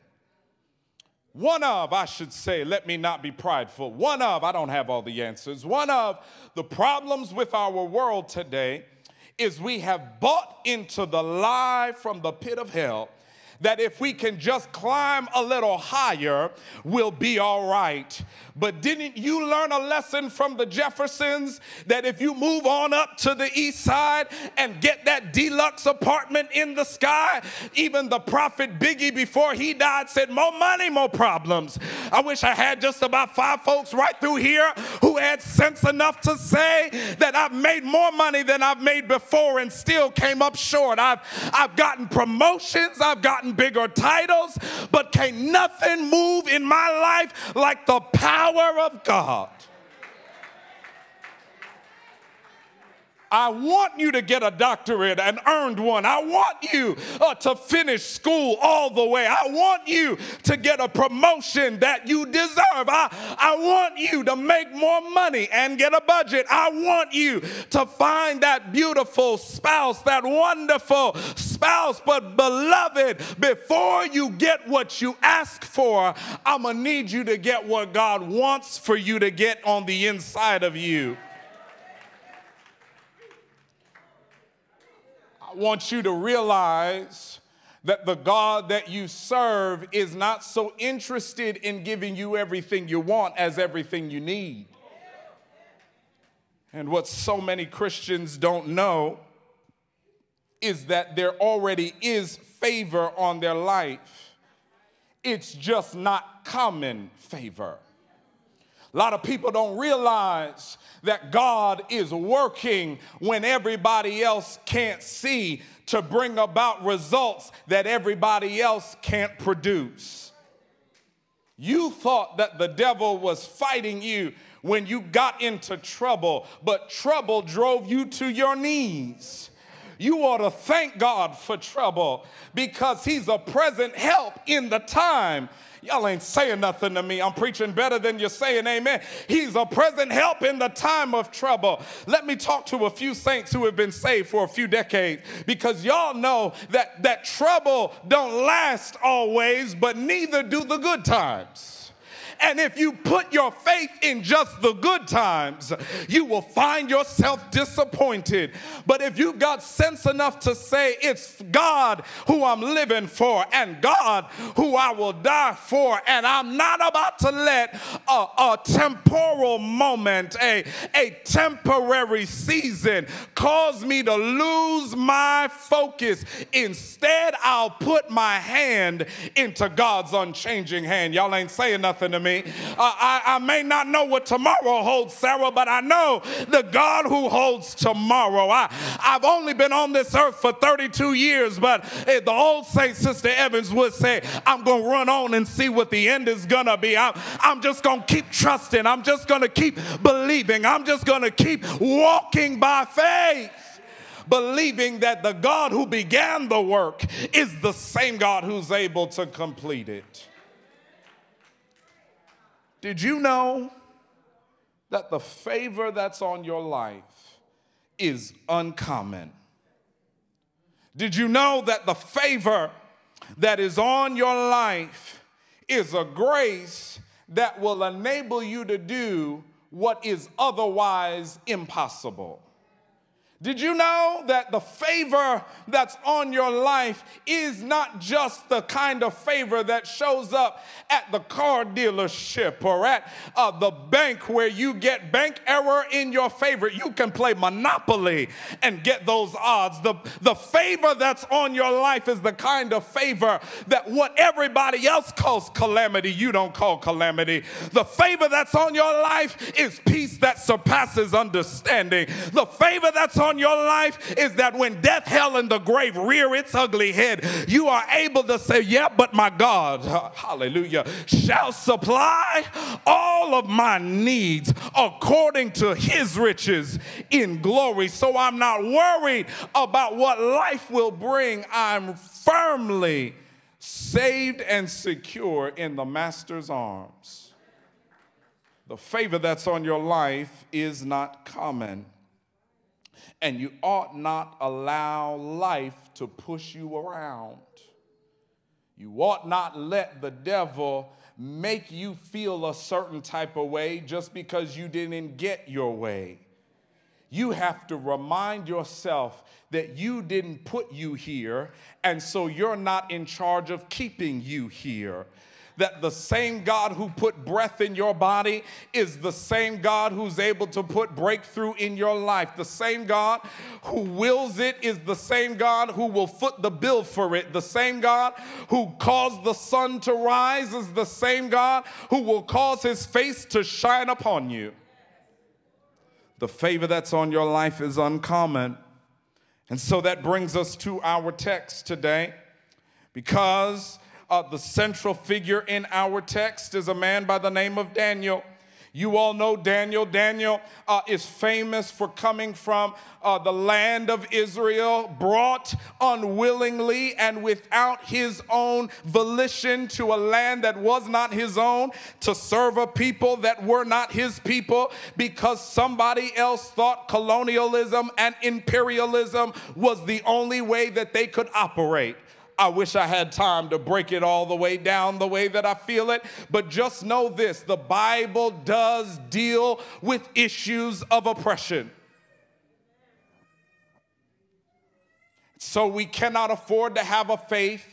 one of, I should say, let me not be prideful. One of, I don't have all the answers. One of the problems with our world today is we have bought into the lie from the pit of hell that if we can just climb a little higher, we'll be all right. But didn't you learn a lesson from the Jeffersons that if you move on up to the east side and get that deluxe apartment in the sky, even the prophet Biggie before he died said, More money, more problems. I wish I had just about five folks right through here who had sense enough to say that I've made more money than I've made before and still came up short. I've, I've gotten promotions, I've gotten bigger titles, but can't nothing move in my life like the power of God. I want you to get a doctorate and earned one. I want you uh, to finish school all the way. I want you to get a promotion that you deserve. I, I want you to make more money and get a budget. I want you to find that beautiful spouse, that wonderful spouse. But, beloved, before you get what you ask for, I'm going to need you to get what God wants for you to get on the inside of you. Want you to realize that the God that you serve is not so interested in giving you everything you want as everything you need. And what so many Christians don't know is that there already is favor on their life. It's just not common favor. A lot of people don't realize that God is working when everybody else can't see to bring about results that everybody else can't produce. You thought that the devil was fighting you when you got into trouble, but trouble drove you to your knees. You ought to thank God for trouble because He's a present help in the time Y'all ain't saying nothing to me. I'm preaching better than you're saying amen. He's a present help in the time of trouble. Let me talk to a few saints who have been saved for a few decades because y'all know that that trouble don't last always, but neither do the good times. And if you put your faith in just the good times, you will find yourself disappointed. But if you've got sense enough to say, it's God who I'm living for and God who I will die for, and I'm not about to let a, a temporal moment, a, a temporary season, cause me to lose my focus. Instead, I'll put my hand into God's unchanging hand. Y'all ain't saying nothing to me me. Uh, I, I may not know what tomorrow holds, Sarah, but I know the God who holds tomorrow. I, I've only been on this earth for 32 years, but eh, the old saint, Sister Evans, would say, I'm going to run on and see what the end is going to be. I'm, I'm just going to keep trusting. I'm just going to keep believing. I'm just going to keep walking by faith believing that the God who began the work is the same God who's able to complete it. Did you know that the favor that's on your life is uncommon? Did you know that the favor that is on your life is a grace that will enable you to do what is otherwise impossible? Did you know that the favor that's on your life is not just the kind of favor that shows up at the car dealership or at uh, the bank where you get bank error in your favor? You can play Monopoly and get those odds. The, the favor that's on your life is the kind of favor that what everybody else calls calamity, you don't call calamity. The favor that's on your life is peace that surpasses understanding. The favor that's on your life is that when death, hell, and the grave rear its ugly head, you are able to say, Yeah, but my God, *laughs* hallelujah, shall supply all of my needs according to his riches in glory. So I'm not worried about what life will bring. I'm firmly saved and secure in the Master's arms. The favor that's on your life is not common. And you ought not allow life to push you around. You ought not let the devil make you feel a certain type of way just because you didn't get your way. You have to remind yourself that you didn't put you here, and so you're not in charge of keeping you here that the same God who put breath in your body is the same God who's able to put breakthrough in your life. The same God who wills it is the same God who will foot the bill for it. The same God who caused the sun to rise is the same God who will cause his face to shine upon you. The favor that's on your life is uncommon. And so that brings us to our text today because uh, the central figure in our text is a man by the name of Daniel. You all know Daniel. Daniel uh, is famous for coming from uh, the land of Israel, brought unwillingly and without his own volition to a land that was not his own, to serve a people that were not his people, because somebody else thought colonialism and imperialism was the only way that they could operate. I wish I had time to break it all the way down the way that I feel it, but just know this the Bible does deal with issues of oppression. So we cannot afford to have a faith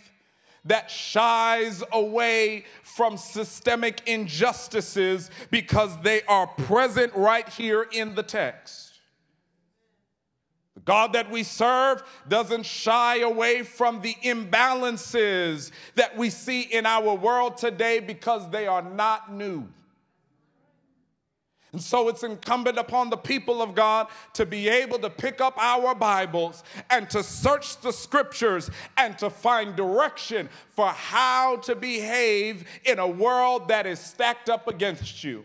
that shies away from systemic injustices because they are present right here in the text. God that we serve doesn't shy away from the imbalances that we see in our world today because they are not new. And so it's incumbent upon the people of God to be able to pick up our Bibles and to search the scriptures and to find direction for how to behave in a world that is stacked up against you.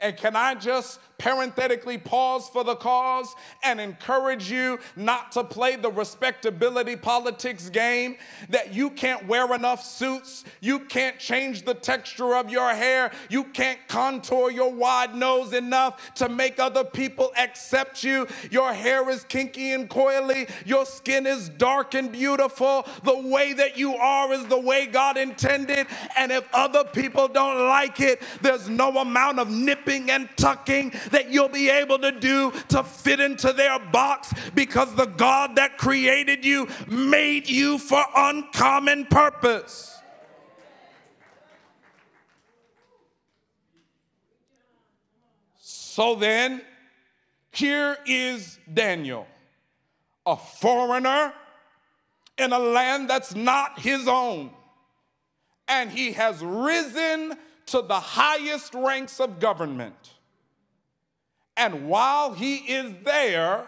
And can I just parenthetically pause for the cause and encourage you not to play the respectability politics game that you can't wear enough suits, you can't change the texture of your hair, you can't contour your wide nose enough to make other people accept you. Your hair is kinky and coily, your skin is dark and beautiful. The way that you are is the way God intended. And if other people don't like it, there's no amount of nipping and tucking that you'll be able to do to fit into their box because the God that created you made you for uncommon purpose. So then, here is Daniel, a foreigner in a land that's not his own. And he has risen to the highest ranks of government. And while he is there,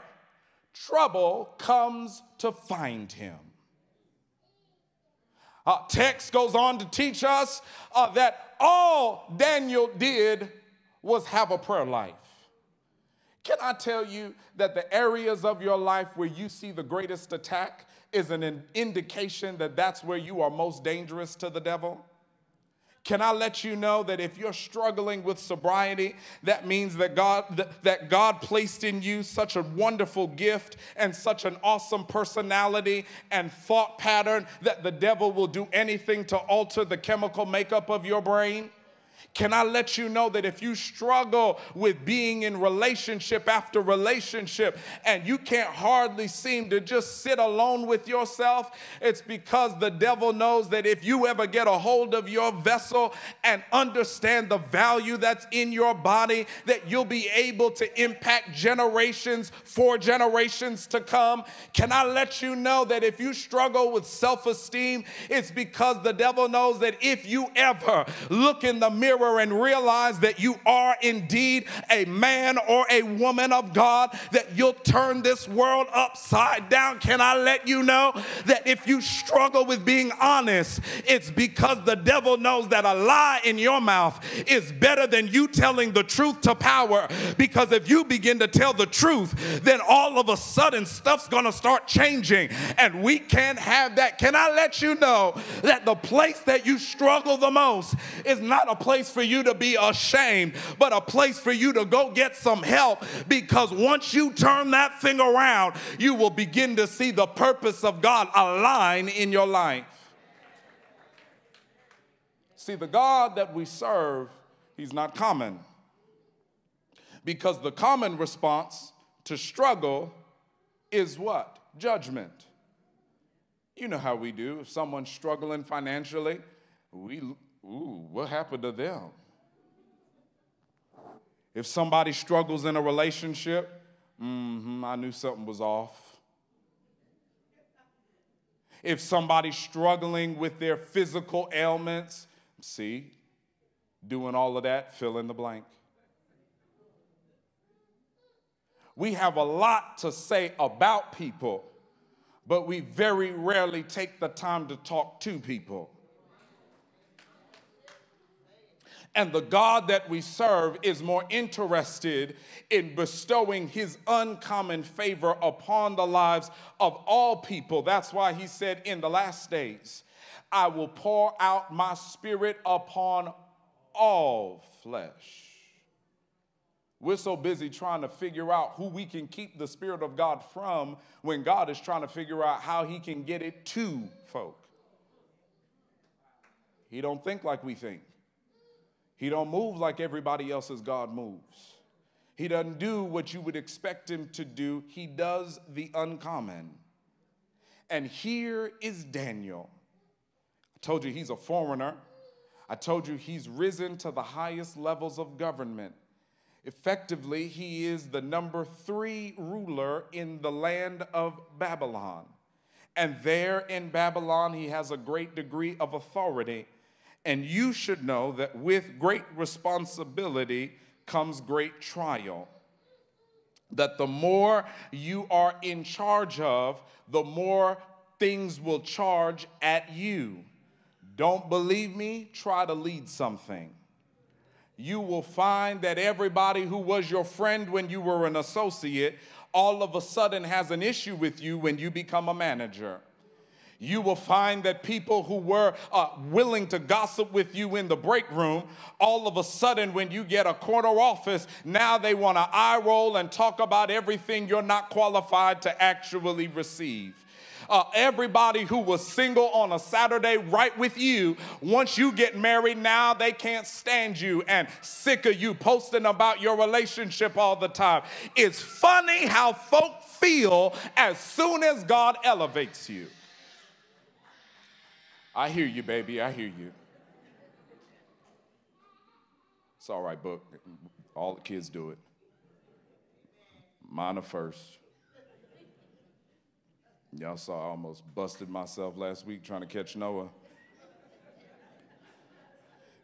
trouble comes to find him. Uh, text goes on to teach us uh, that all Daniel did was have a prayer life. Can I tell you that the areas of your life where you see the greatest attack is an indication that that's where you are most dangerous to the devil? Can I let you know that if you're struggling with sobriety, that means that God that God placed in you such a wonderful gift and such an awesome personality and thought pattern that the devil will do anything to alter the chemical makeup of your brain? Can I let you know that if you struggle with being in relationship after relationship and you can't hardly seem to just sit alone with yourself, it's because the devil knows that if you ever get a hold of your vessel and understand the value that's in your body, that you'll be able to impact generations for generations to come. Can I let you know that if you struggle with self esteem, it's because the devil knows that if you ever look in the mirror, mirror and realize that you are indeed a man or a woman of God, that you'll turn this world upside down. Can I let you know that if you struggle with being honest, it's because the devil knows that a lie in your mouth is better than you telling the truth to power. Because if you begin to tell the truth, then all of a sudden stuff's gonna start changing, and we can't have that. Can I let you know that the place that you struggle the most is not a place for you to be ashamed, but a place for you to go get some help because once you turn that thing around, you will begin to see the purpose of God align in your life. See, the God that we serve, He's not common. Because the common response to struggle is what? Judgment. You know how we do. If someone's struggling financially, we Ooh, what happened to them? If somebody struggles in a relationship, mm-hmm, I knew something was off. If somebody's struggling with their physical ailments, see, doing all of that, fill in the blank. We have a lot to say about people, but we very rarely take the time to talk to people. And the God that we serve is more interested in bestowing his uncommon favor upon the lives of all people. That's why he said, In the last days, I will pour out my spirit upon all flesh. We're so busy trying to figure out who we can keep the Spirit of God from when God is trying to figure out how He can get it to folk. He don't think like we think. He don't move like everybody else's God moves. He doesn't do what you would expect him to do. He does the uncommon. And here is Daniel. I told you he's a foreigner. I told you he's risen to the highest levels of government. Effectively, he is the number three ruler in the land of Babylon. And there in Babylon, he has a great degree of authority. And you should know that with great responsibility comes great trial. That the more you are in charge of, the more things will charge at you. Don't believe me? Try to lead something you will find that everybody who was your friend when you were an associate all of a sudden has an issue with you when you become a manager. You will find that people who were uh, willing to gossip with you in the break room, all of a sudden, when you get a corner office, now they want to eye roll and talk about everything you're not qualified to actually receive uh, everybody who was single on a Saturday right with you, once you get married, now they can't stand you and sick of you posting about your relationship all the time. It's funny how folk feel as soon as God elevates you. I hear you, baby. I hear you. It's all right, book. All the kids do it. Mine are first. Y'all saw I almost busted myself last week trying to catch Noah.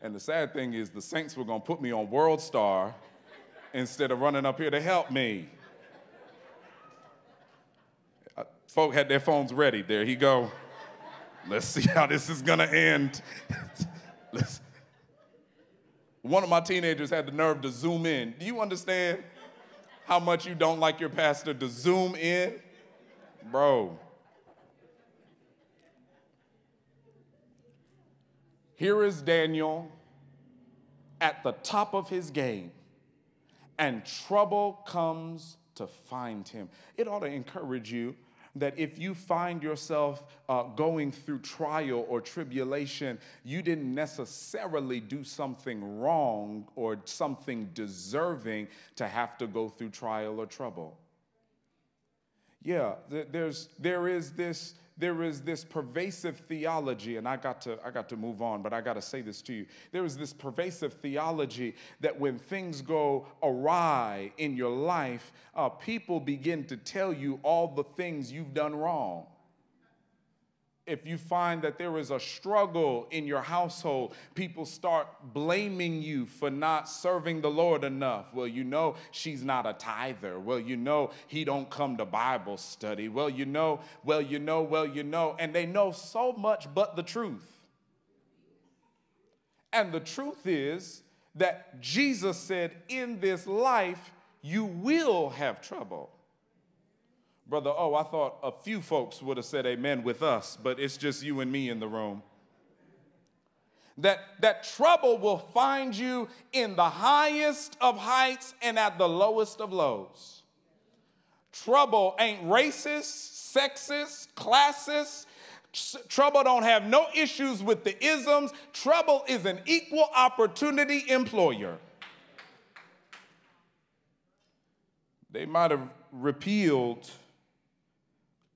And the sad thing is, the Saints were going to put me on World Star instead of running up here to help me. Uh, folk had their phones ready. There he go. Let's see how this is going to end. *laughs* One of my teenagers had the nerve to zoom in. Do you understand how much you don't like your pastor to zoom in? Bro. Here is Daniel at the top of his game, and trouble comes to find him. It ought to encourage you that if you find yourself uh, going through trial or tribulation, you didn't necessarily do something wrong or something deserving to have to go through trial or trouble. Yeah, there's, there is this there is this pervasive theology and i got to i got to move on but i got to say this to you. There is this pervasive theology that when things go awry in your life uh, people begin to tell you all the things you've done wrong if you find that there is a struggle in your household, people start blaming you for not serving the Lord enough. Well, you know she's not a tither. Well, you know he don't come to Bible study. Well, you know, well, you know, well, you know, and they know so much but the truth. And the truth is that Jesus said, in this life, you will have trouble. Brother, oh, I thought a few folks would have said amen with us, but it's just you and me in the room. That, that trouble will find you in the highest of heights and at the lowest of lows. Trouble ain't racist, sexist, classist. Trouble don't have no issues with the isms. Trouble is an equal opportunity employer. They might have repealed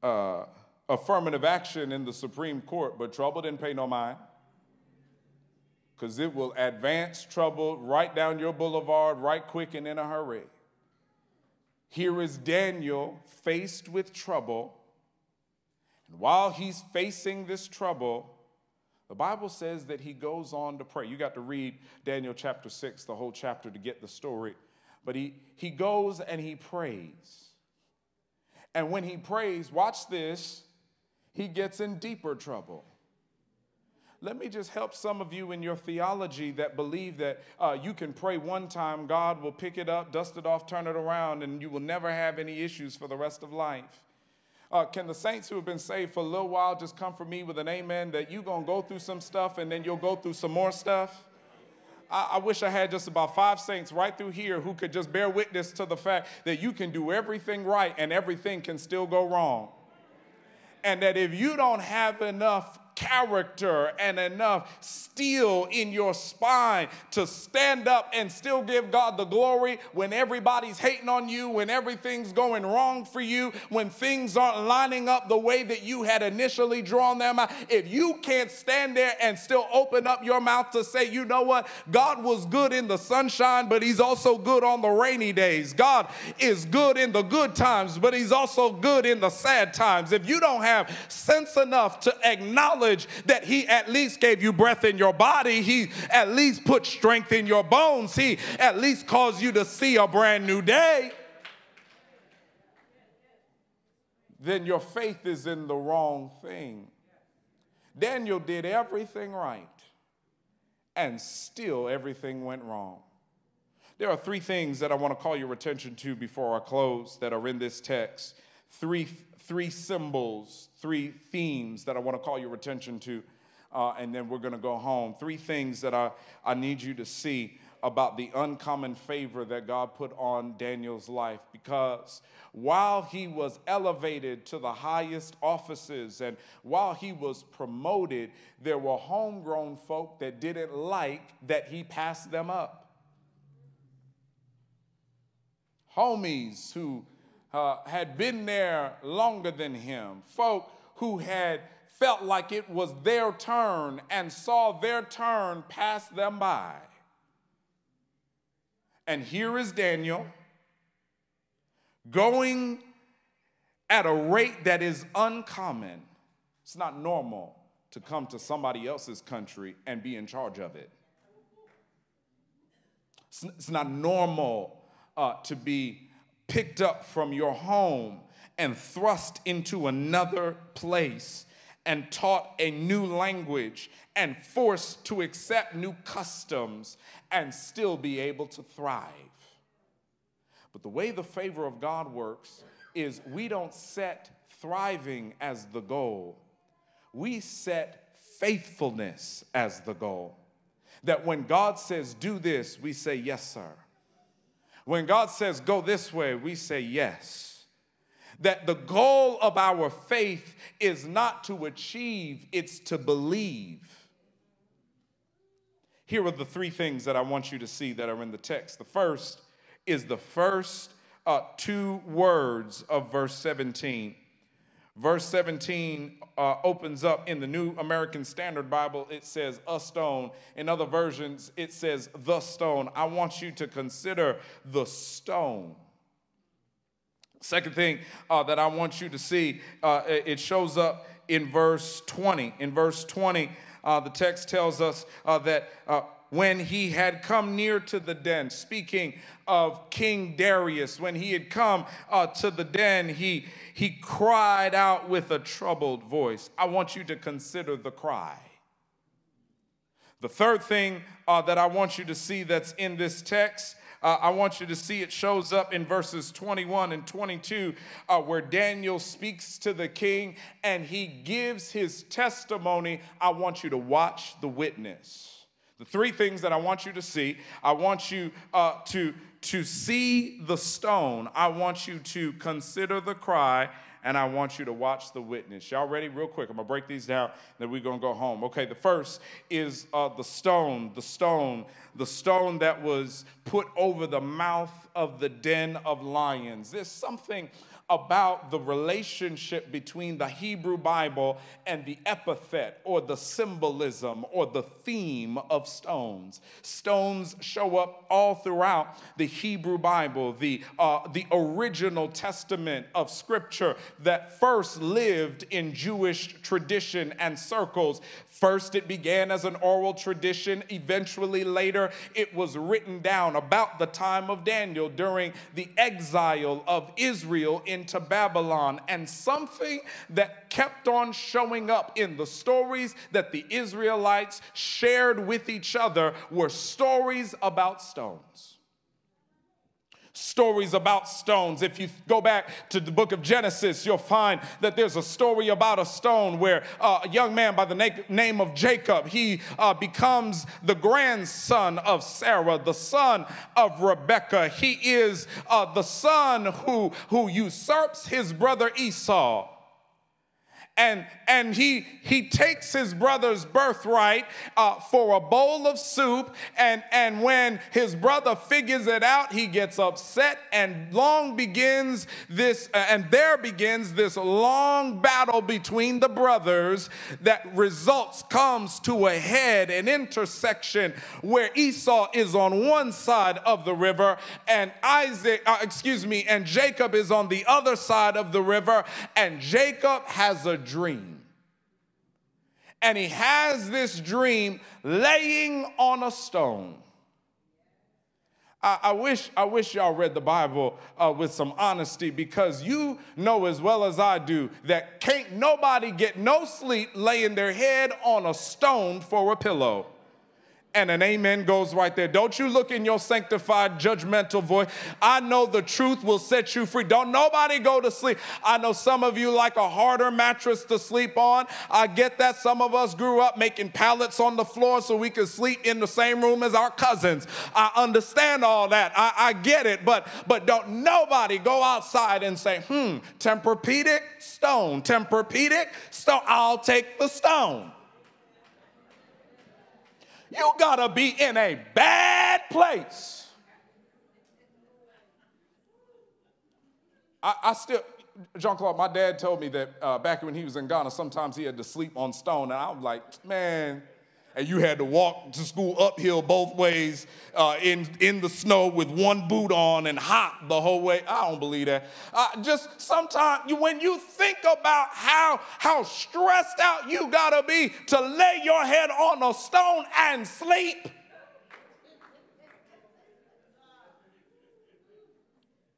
uh, affirmative action in the Supreme Court, but trouble didn't pay no mind because it will advance trouble right down your boulevard, right quick and in a hurry. Here is Daniel faced with trouble. And while he's facing this trouble, the Bible says that he goes on to pray. You got to read Daniel chapter 6, the whole chapter, to get the story. But he, he goes and he prays. And when he prays, watch this, he gets in deeper trouble. Let me just help some of you in your theology that believe that uh, you can pray one time, God will pick it up, dust it off, turn it around, and you will never have any issues for the rest of life. Uh, can the saints who have been saved for a little while just come for me with an amen that you're going to go through some stuff and then you'll go through some more stuff? I, I wish I had just about five saints right through here who could just bear witness to the fact that you can do everything right and everything can still go wrong. And that if you don't have enough character and enough steel in your spine to stand up and still give God the glory when everybody's hating on you, when everything's going wrong for you, when things aren't lining up the way that you had initially drawn them out. If you can't stand there and still open up your mouth to say, you know what, God was good in the sunshine, but He's also good on the rainy days. God is good in the good times, but He's also good in the sad times. If you don't have sense enough to acknowledge that He at least gave you breath in your body, He at least put strength in your bones, He at least caused you to see a brand new day, then your faith is in the wrong thing. Daniel did everything right, and still everything went wrong. There are three things that I want to call your attention to before I close that are in this text. Three, three symbols, three themes that I want to call your attention to, uh, and then we're going to go home. Three things that I, I need you to see about the uncommon favor that God put on Daniel's life because while he was elevated to the highest offices and while he was promoted, there were homegrown folk that didn't like that he passed them up. Homies who uh, had been there longer than him, folk who had felt like it was their turn and saw their turn pass them by. And here is Daniel going at a rate that is uncommon. It's not normal to come to somebody else's country and be in charge of it. It's, not normal uh, to be picked up from your home and thrust into another place and taught a new language and forced to accept new customs and still be able to thrive. But the way the favor of God works is we don't set thriving as the goal, we set faithfulness as the goal. That when God says, do this, we say, yes, sir. When God says, go this way, we say, yes. That the goal of our faith is not to achieve, it's to believe. Here are the three things that I want you to see that are in the text. The first is the first uh, two words of verse 17. Verse 17 uh, opens up in the New American Standard Bible, it says a stone. In other versions, it says the stone. I want you to consider the stone. Second thing uh, that I want you to see, uh, it shows up in verse 20. In verse 20, uh, the text tells us uh, that uh, when he had come near to the den, speaking of King Darius, when he had come uh, to the den, he, he cried out with a troubled voice. I want you to consider the cry. The third thing uh, that I want you to see that's in this text uh, I want you to see it shows up in verses 21 and 22, uh, where Daniel speaks to the king and he gives his testimony. I want you to watch the witness. The three things that I want you to see I want you uh, to, to see the stone, I want you to consider the cry, and I want you to watch the witness. Y'all ready? Real quick. I'm to break these down, then we're to go home. Okay, the first is uh, the stone, the stone, the stone that was put over the mouth of the den of lions. There's something about the relationship between the Hebrew Bible and the epithet or the symbolism or the theme of stones. Stones show up all throughout the Hebrew Bible, the, uh, the original testament of Scripture that first lived in Jewish tradition and circles. First, it began as an oral tradition. Eventually, later, it was written down about the time of Daniel during the exile of Israel into Babylon, and something that kept on showing up in the stories that the Israelites shared with each other were stories about stones stories about stones. If you go back to the book of Genesis, you'll find that there's a story about a stone where uh, a young man by the na- name of Jacob, he uh, becomes the grandson of Sarah, the son of Rebekah. He is uh, the son who, who usurps his brother Esau. And and he he takes his brother's birthright uh, for a bowl of soup. And and when his brother figures it out he gets upset. And long begins this uh, and there begins this long battle between the brothers that results comes to a head an intersection where esau is on one side of the river and isaac uh, excuse me and jacob is on the other side of the river. And jacob has a dream. And he has this dream laying on a stone. I, I wish, I wish y'all read the Bible uh, with some honesty because you know as well as I do that can't nobody get no sleep laying their head on a stone for a pillow. And an amen goes right there. Don't you look in your sanctified, judgmental voice. I know the truth will set you free. Don't nobody go to sleep. I know some of you like a harder mattress to sleep on. I get that. Some of us grew up making pallets on the floor so we could sleep in the same room as our cousins. I understand all that. I, I get it. But but don't nobody go outside and say, hmm, Tempur-Pedic, stone, Tempur-Pedic, stone. I'll take the stone. You gotta be in a bad place. I, I still, Jean Claude, my dad told me that uh, back when he was in Ghana, sometimes he had to sleep on stone. And I'm like, man, and you had to walk to school uphill both ways uh, in, in the snow with one boot on and hot the whole way. I don't believe that. Uh, just sometimes when you think about how, how stressed out you gotta be to lay your head on a stone and sleep.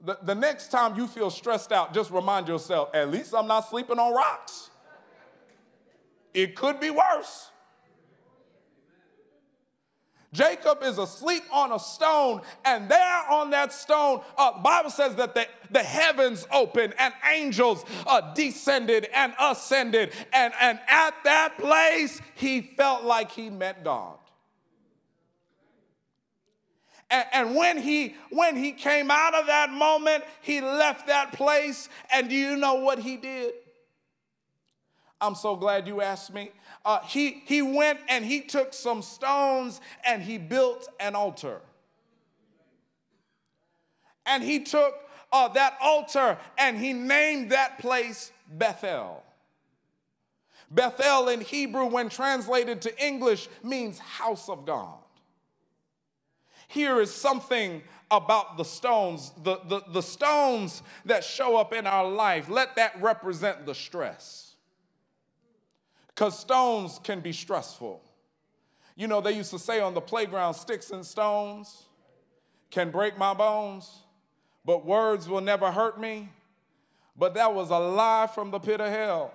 The, the next time you feel stressed out, just remind yourself, at least I'm not sleeping on rocks. It could be worse. Jacob is asleep on a stone, and there on that stone, uh, the Bible says that the, the heavens opened and angels uh, descended and ascended. And, and at that place, he felt like he met God. And, and when he when he came out of that moment, he left that place. And do you know what he did? I'm so glad you asked me. Uh, he, he went and he took some stones and he built an altar. And he took uh, that altar and he named that place Bethel. Bethel in Hebrew, when translated to English, means house of God. Here is something about the stones, the, the, the stones that show up in our life. Let that represent the stress because stones can be stressful. You know, they used to say on the playground, sticks and stones can break my bones, but words will never hurt me. But that was a lie from the pit of hell.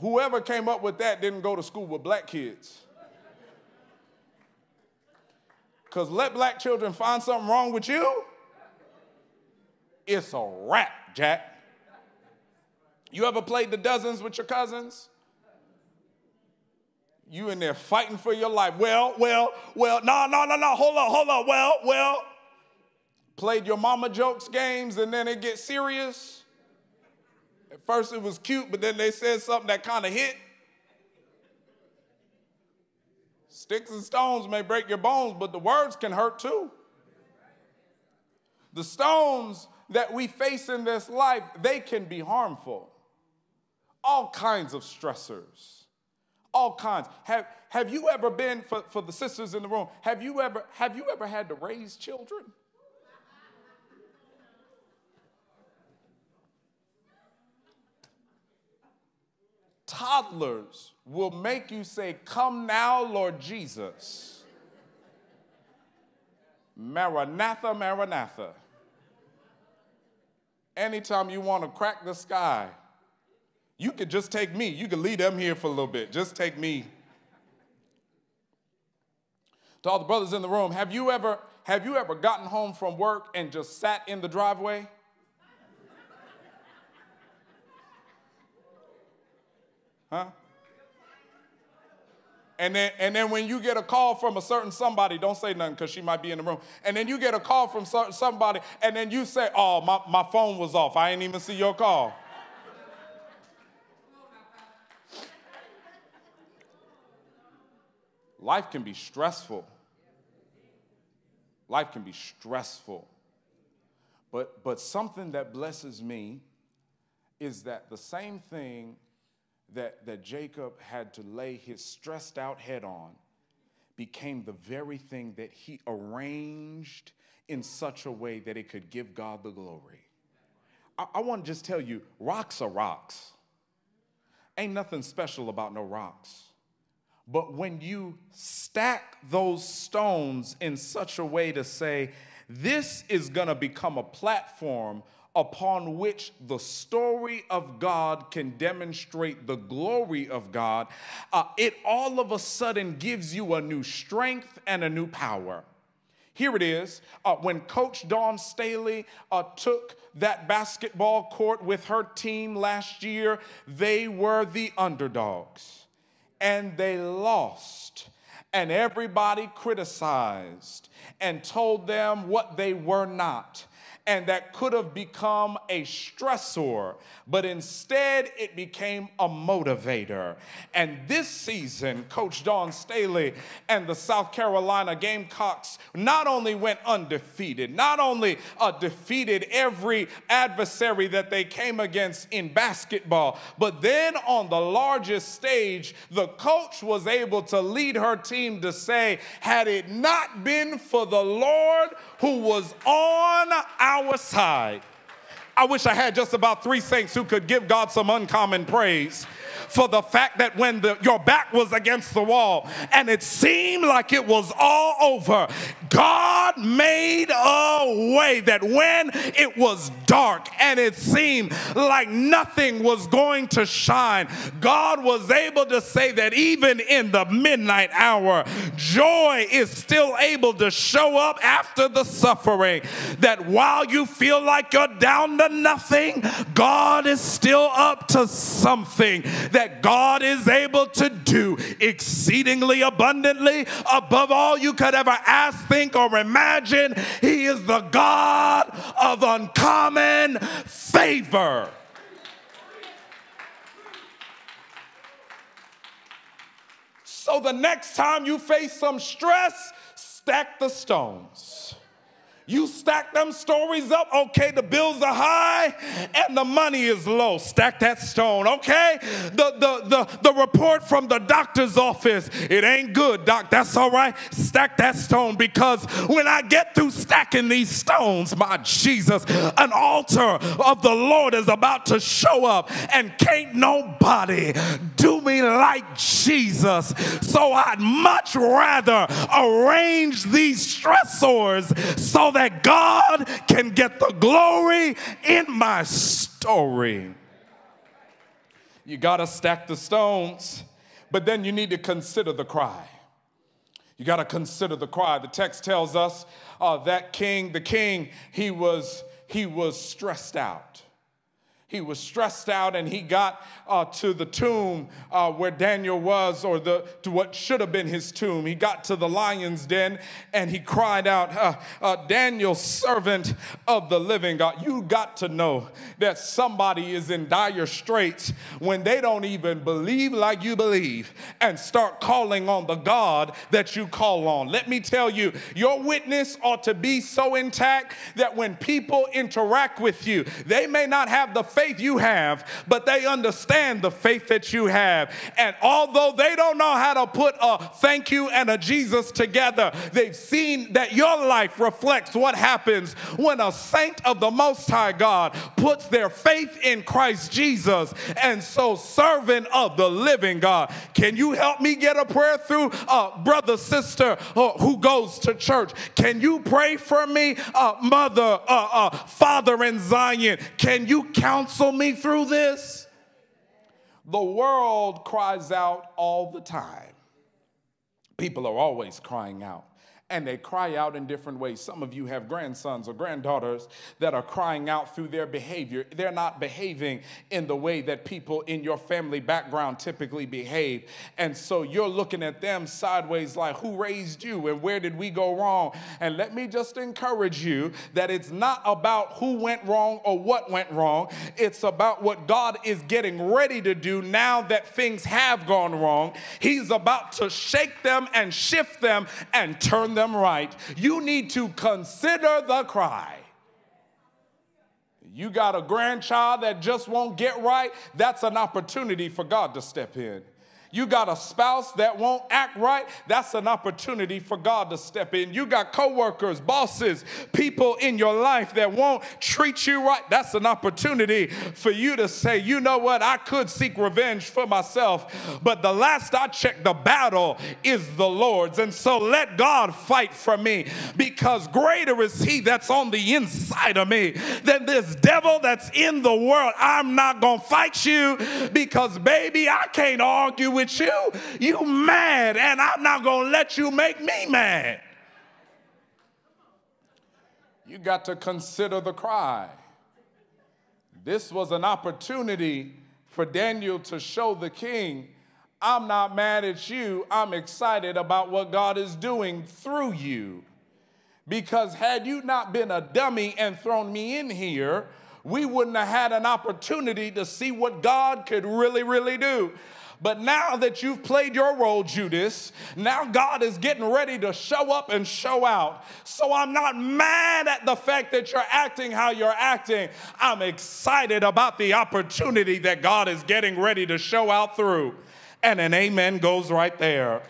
Whoever came up with that didn't go to school with black kids. Because let black children find something wrong with you, it's a wrap, Jack. You ever played the dozens with your cousins? You in there fighting for your life. Well, well, well, no, no, no, no, hold on, hold on. Well, well. Played your mama jokes games and then it gets serious. At first it was cute, but then they said something that kind of hit. Sticks and stones may break your bones, but the words can hurt too. The stones that we face in this life, they can be harmful all kinds of stressors. All kinds. Have, have you ever been for, for the sisters in the room have you ever have you ever had to raise children? Toddlers will make you say come now lord jesus. Maranatha maranatha. Anytime you want to crack the sky you could just take me. You could leave them here for a little bit. Just take me. To all the brothers in the room, have you ever have you ever gotten home from work and just sat in the driveway? Huh? And then, and then when you get a call from a certain somebody, don't say nothing because she might be in the room. And then you get a call from somebody, and then you say, Oh, my, my phone was off. I ain't even see your call. Life can be stressful. Life can be stressful. But, but something that blesses me is that the same thing that, that Jacob had to lay his stressed out head on became the very thing that he arranged in such a way that it could give God the glory. I, I want to just tell you rocks are rocks. Ain't nothing special about no rocks. But when you stack those stones in such a way to say, this is going to become a platform upon which the story of God can demonstrate the glory of God, uh, it all of a sudden gives you a new strength and a new power. Here it is. Uh, when Coach Dawn Staley uh, took that basketball court with her team last year, they were the underdogs and they lost. And everybody criticized and told them what they were not and that could have become a stressor, but instead it became a motivator. And this season, Coach Dawn Staley and the South Carolina Gamecocks not only went undefeated, not only uh, defeated every adversary that they came against in basketball, but then on the largest stage, the coach was able to lead her team to say, had it not been for the Lord who was on our side. I wish I had just about three saints who could give God some uncommon praise for the fact that when the, your back was against the wall and it seemed like it was all over, God made a way that when it was dark and it seemed like nothing was going to shine, God was able to say that even in the midnight hour, joy is still able to show up after the suffering. That while you feel like you're down to nothing, God is still up to something that God is able to do exceedingly abundantly above all you could ever ask, think, or imagine. He is the God of uncommon favor. So the next time you face some stress, stack the stones. You stack them stories up, okay, the bills are high and the money is low. Stack that stone, okay? The, the, the, the report from the doctor's office, it ain't good, doc, that's all right. Stack that stone because when I get through stacking these stones, my Jesus, an altar of the Lord is about to show up and can't nobody do me like Jesus. So I'd much rather arrange these stressors so that God can get the glory in my story. You got to stack the stones, but then you need to consider the cry. You got to consider the cry. The text tells us uh, that king, the king, he was he was stressed out. He was stressed out and he got uh, to the tomb uh, where Daniel was, or the, to what should have been his tomb. He got to the lion's den and he cried out, uh, uh, Daniel, servant of the living God. You got to know that somebody is in dire straits when they don't even believe like you believe and start calling on the God that you call on. Let me tell you, your witness ought to be so intact that when people interact with you, they may not have the faith you have, but they understand the faith that you have. And although they don't know how to put a thank you and a Jesus together, they've seen that your life reflects what happens when a saint of the Most High God puts their faith in Christ Jesus. And so, servant of the living God, can you help me get a prayer through, uh, brother, sister uh, who goes to church? Can you pray for me, uh, mother, uh, uh, father in Zion? Can you counsel me through this? The world cries out all the time. People are always crying out. And they cry out in different ways. Some of you have grandsons or granddaughters that are crying out through their behavior. They're not behaving in the way that people in your family background typically behave. And so you're looking at them sideways like, who raised you and where did we go wrong? And let me just encourage you that it's not about who went wrong or what went wrong. It's about what God is getting ready to do now that things have gone wrong. He's about to shake them and shift them and turn them right. You need to consider the cry. You got a grandchild that just won't get right, that's an opportunity for God to step in. You got a spouse that won't act right, that's an opportunity for God to step in. You got coworkers, bosses, people in your life that won't treat you right, that's an opportunity for you to say, you know what, I could seek revenge for myself, but the last I checked, the battle is the Lord's. And so let God fight for me because greater is He that's on the inside of me than this devil that's in the world. I'm not gonna fight you because, baby, I can't argue with with you, you mad, and I'm not going to let you make me mad. You got to consider the cry. This was an opportunity for Daniel to show the king, I'm not mad at you, I'm excited about what God is doing through you. Because had you not been a dummy and thrown me in here, we wouldn't have had an opportunity to see what God could really, really do. But now that you've played your role, Judas, now God is getting ready to show up and show out. So I'm not mad at the fact that you're acting how you're acting. I'm excited about the opportunity that God is getting ready to show out through. And an amen goes right there.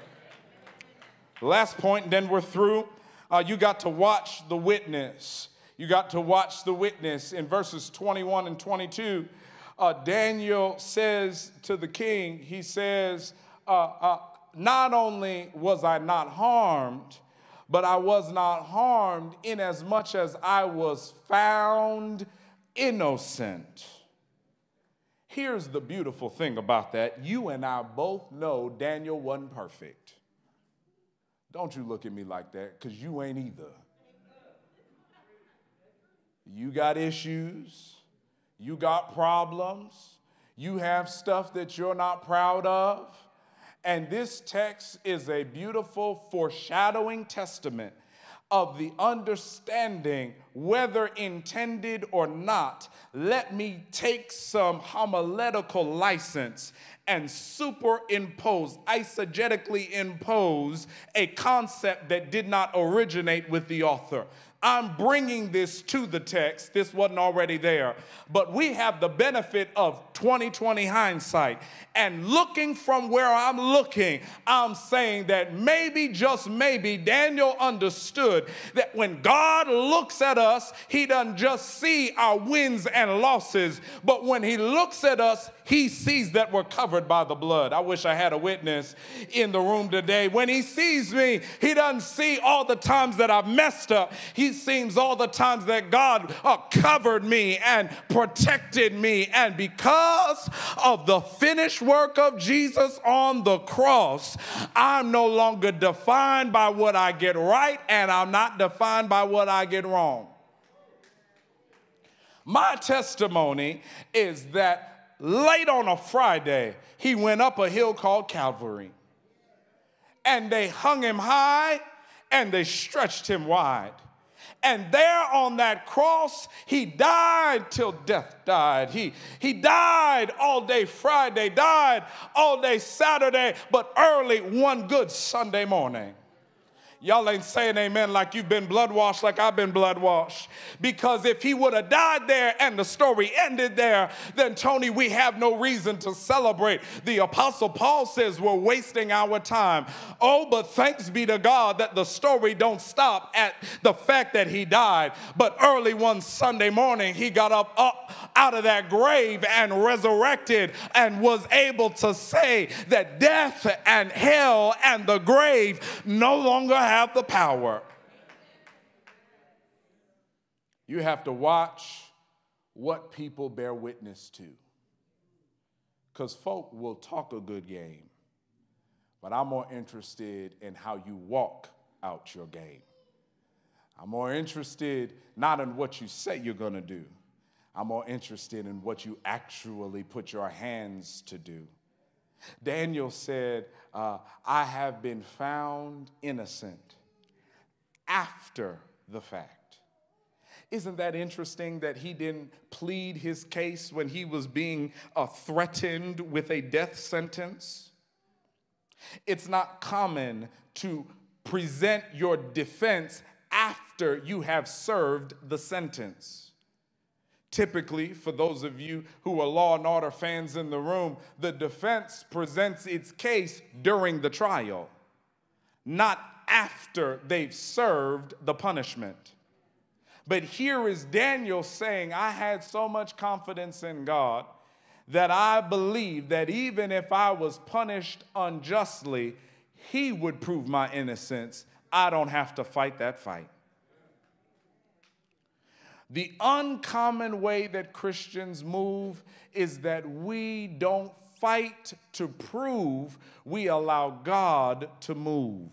Last point, then we're through. Uh, you got to watch the witness. You got to watch the witness in verses 21 and 22 uh, Daniel says to the king, he says, uh, uh, Not only was I not harmed, but I was not harmed inasmuch as much as I was found innocent. Here's the beautiful thing about that. You and I both know Daniel wasn't perfect. Don't you look at me like that, because you ain't either. You got issues. You got problems. You have stuff that you're not proud of. And this text is a beautiful foreshadowing testament of the understanding, whether intended or not. Let me take some homiletical license and superimpose, eisegetically impose a concept that did not originate with the author. I'm bringing this to the text. This wasn't already there. But we have the benefit of 2020 hindsight. And looking from where I'm looking, I'm saying that maybe, just maybe, Daniel understood that when God looks at us, he doesn't just see our wins and losses, but when he looks at us, he sees that we're covered by the blood. I wish I had a witness in the room today. When he sees me, he doesn't see all the times that I've messed up. He sees all the times that God uh, covered me and protected me. And because of the finished work of Jesus on the cross, I'm no longer defined by what I get right, and I'm not defined by what I get wrong. My testimony is that late on a Friday, he went up a hill called Calvary. And they hung him high and they stretched him wide. And there on that cross, he died till death died. He, he died all day Friday, died all day Saturday, but early one good Sunday morning. Y'all ain't saying amen like you've been blood washed, like I've been blood washed. Because if he would have died there and the story ended there, then Tony, we have no reason to celebrate. The Apostle Paul says we're wasting our time. Oh, but thanks be to God that the story don't stop at the fact that he died. But early one Sunday morning, he got up, up out of that grave and resurrected and was able to say that death and hell and the grave no longer have have the power. You have to watch what people bear witness to. Because folk will talk a good game, but I'm more interested in how you walk out your game. I'm more interested not in what you say you're going to do, I'm more interested in what you actually put your hands to do. Daniel said, uh, I have been found innocent after the fact. Isn't that interesting that he didn't plead his case when he was being uh, threatened with a death sentence? It's not common to present your defense after you have served the sentence. Typically, for those of you who are law and order fans in the room, the defense presents its case during the trial, not after they've served the punishment. But here is Daniel saying, I had so much confidence in God that I believe that even if I was punished unjustly, he would prove my innocence. I don't have to fight that fight. The uncommon way that Christians move is that we don't fight to prove, we allow God to move.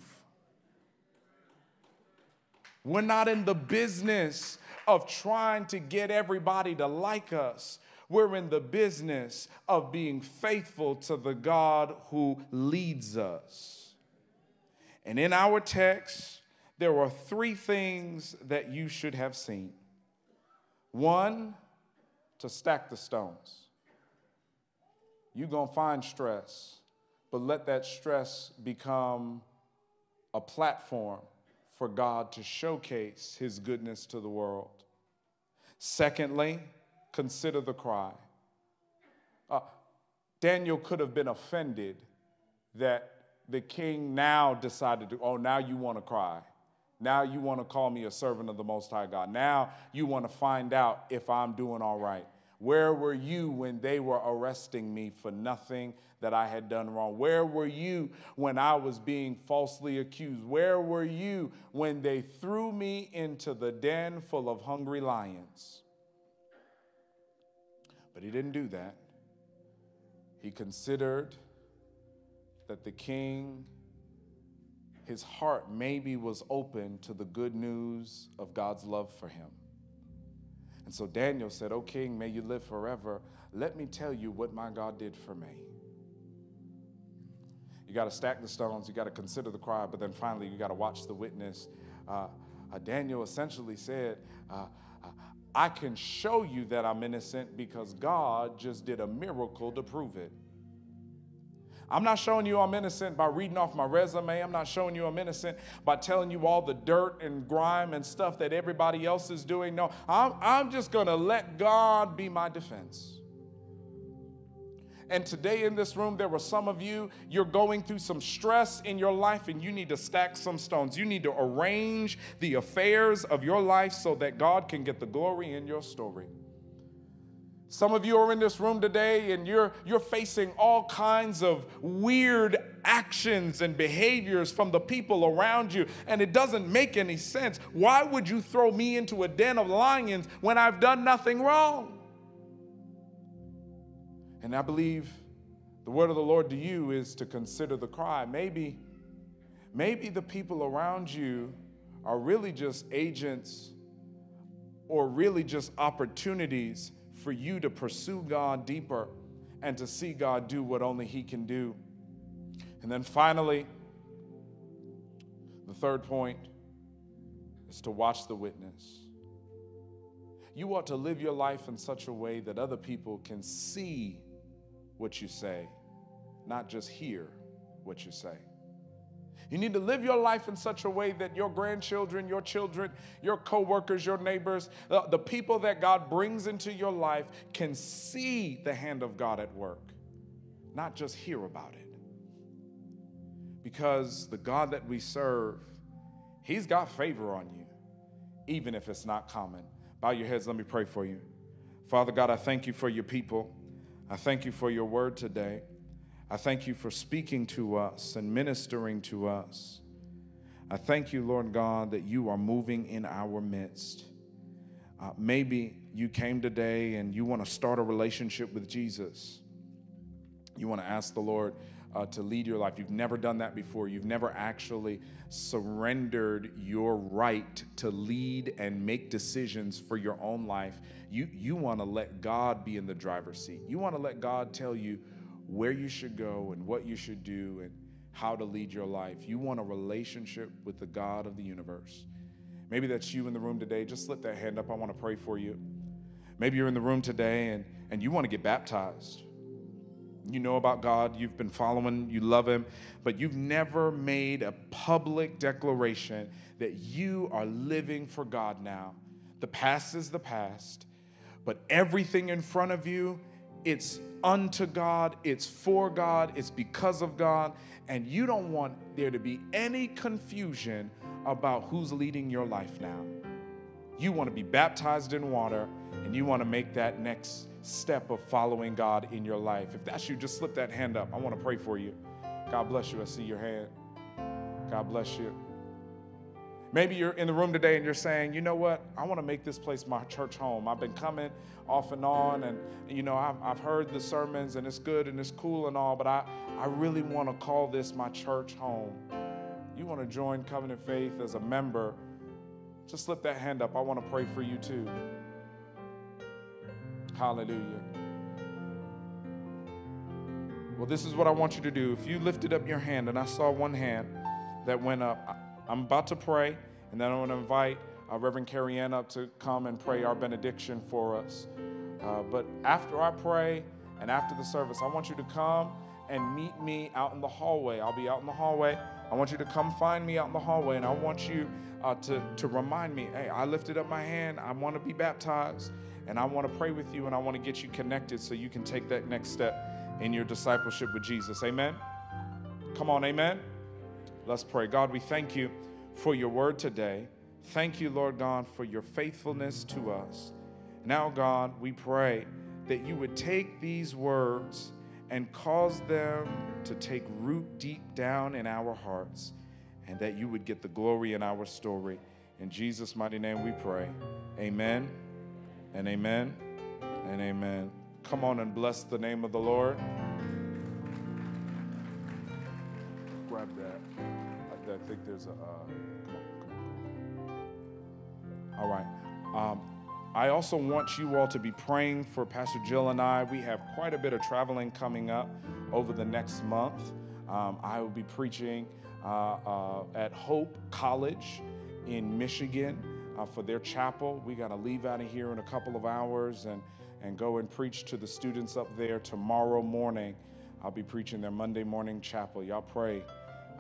We're not in the business of trying to get everybody to like us. We're in the business of being faithful to the God who leads us. And in our text, there are three things that you should have seen. One, to stack the stones. You're going to find stress, but let that stress become a platform for God to showcase his goodness to the world. Secondly, consider the cry. Uh, Daniel could have been offended that the king now decided to, oh, now you want to cry. Now you want to call me a servant of the Most High God. Now you want to find out if I'm doing all right. Where were you when they were arresting me for nothing that I had done wrong? Where were you when I was being falsely accused? Where were you when they threw me into the den full of hungry lions? But he didn't do that. He considered that the king, his heart maybe was open to the good news of God's love for him. And so Daniel said, O king, may you live forever. Let me tell you what my God did for me. You got to stack the stones, you got to consider the cry, but then finally you got to watch the witness. Uh, uh, Daniel essentially said, uh, uh, I can show you that I'm innocent because God just did a miracle to prove it. I'm not showing you I'm innocent by reading off my resume. I'm not showing you I'm innocent by telling you all the dirt and grime and stuff that everybody else is doing. No, I'm, I'm just going to let God be my defense. And today in this room, there were some of you, you're going through some stress in your life and you need to stack some stones. You need to arrange the affairs of your life so that God can get the glory in your story. Some of you are in this room today and you're, you're facing all kinds of weird actions and behaviors from the people around you, and it doesn't make any sense. Why would you throw me into a den of lions when I've done nothing wrong? And I believe the word of the Lord to you is to consider the cry. Maybe, maybe the people around you are really just agents or really just opportunities for you to pursue God deeper and to see God do what only He can do. And then finally, the third point is to watch the witness. You ought to live your life in such a way that other people can see what you say, not just hear what you say. You need to live your life in such a way that your grandchildren, your children, your coworkers, your neighbors, the, the people that God brings into your life can see the hand of God at work, not just hear about it. Because the God that we serve, He's got favor on you, even if it's not common. Bow your heads, let me pray for you. Father God, I thank you for your people. I thank you for your word today. I thank you for speaking to us and ministering to us. I thank you, Lord God, that you are moving in our midst. Uh, maybe you came today and you want to start a relationship with Jesus. You want to ask the Lord uh, to lead your life. You've never done that before. You've never actually surrendered your right to lead and make decisions for your own life. You, you want to let God be in the driver's seat. You want to let God tell you where you should go and what you should do and how to lead your life. You want a relationship with the God of the universe. Maybe that's you in the room today. Just slip that hand up. I want to pray for you. Maybe you're in the room today and, and you want to get baptized. You know about God, you've been following, you love Him, but you've never made a public declaration that you are living for God now. The past is the past, but everything in front of you, it's unto God, it's for God, it's because of God, and you don't want there to be any confusion about who's leading your life now. You want to be baptized in water, and you want to make that next step of following God in your life. If that's you, just slip that hand up. I want to pray for you. God bless you. I see your hand. God bless you. Maybe you're in the room today and you're saying, you know what? I want to make this place my church home. I've been coming off and on, and you know, I've, I've heard the sermons and it's good and it's cool and all, but I, I really want to call this my church home. You want to join Covenant Faith as a member, just slip that hand up. I want to pray for you too. Hallelujah. Well, this is what I want you to do. If you lifted up your hand, and I saw one hand that went up, I'm about to pray, and then I want to invite uh, Reverend Carrie Ann up to come and pray our benediction for us. Uh, but after I pray and after the service, I want you to come and meet me out in the hallway. I'll be out in the hallway. I want you to come find me out in the hallway, and I want you uh, to, to remind me hey, I lifted up my hand. I want to be baptized, and I want to pray with you, and I want to get you connected so you can take that next step in your discipleship with Jesus. Amen? Come on, amen? Let's pray. God, we thank you for your word today. Thank you, Lord God, for your faithfulness to us. Now, God, we pray that you would take these words and cause them to take root deep down in our hearts, and that you would get the glory in our story. In Jesus' mighty name we pray. Amen and amen and amen. Come on and bless the name of the Lord. Grab that. I, I think there's a. Uh, come on, come on. All right. Um, I also want you all to be praying for Pastor Jill and I. We have quite a bit of traveling coming up over the next month. Um, I will be preaching uh, uh, at Hope College in Michigan uh, for their chapel. We got to leave out of here in a couple of hours and, and go and preach to the students up there tomorrow morning. I'll be preaching their Monday morning chapel. Y'all pray.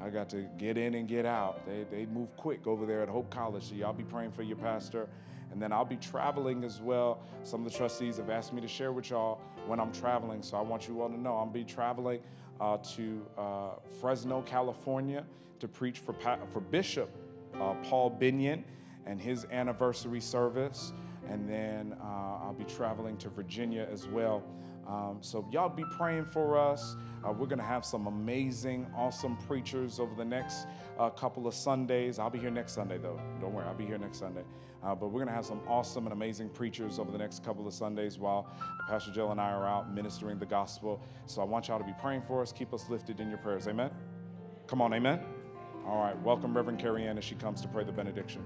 I got to get in and get out. They, they move quick over there at Hope College, so y'all be praying for your pastor. And then I'll be traveling as well. Some of the trustees have asked me to share with y'all when I'm traveling, so I want you all to know I'll be traveling uh, to uh, Fresno, California to preach for, for Bishop uh, Paul Binion and his anniversary service. And then uh, I'll be traveling to Virginia as well. Um, so, y'all be praying for us. Uh, we're going to have some amazing, awesome preachers over the next uh, couple of Sundays. I'll be here next Sunday, though. Don't worry, I'll be here next Sunday. Uh, but we're going to have some awesome and amazing preachers over the next couple of Sundays while Pastor Jill and I are out ministering the gospel. So, I want y'all to be praying for us. Keep us lifted in your prayers. Amen? Come on, amen? All right, welcome Reverend Carrie Ann as she comes to pray the benediction.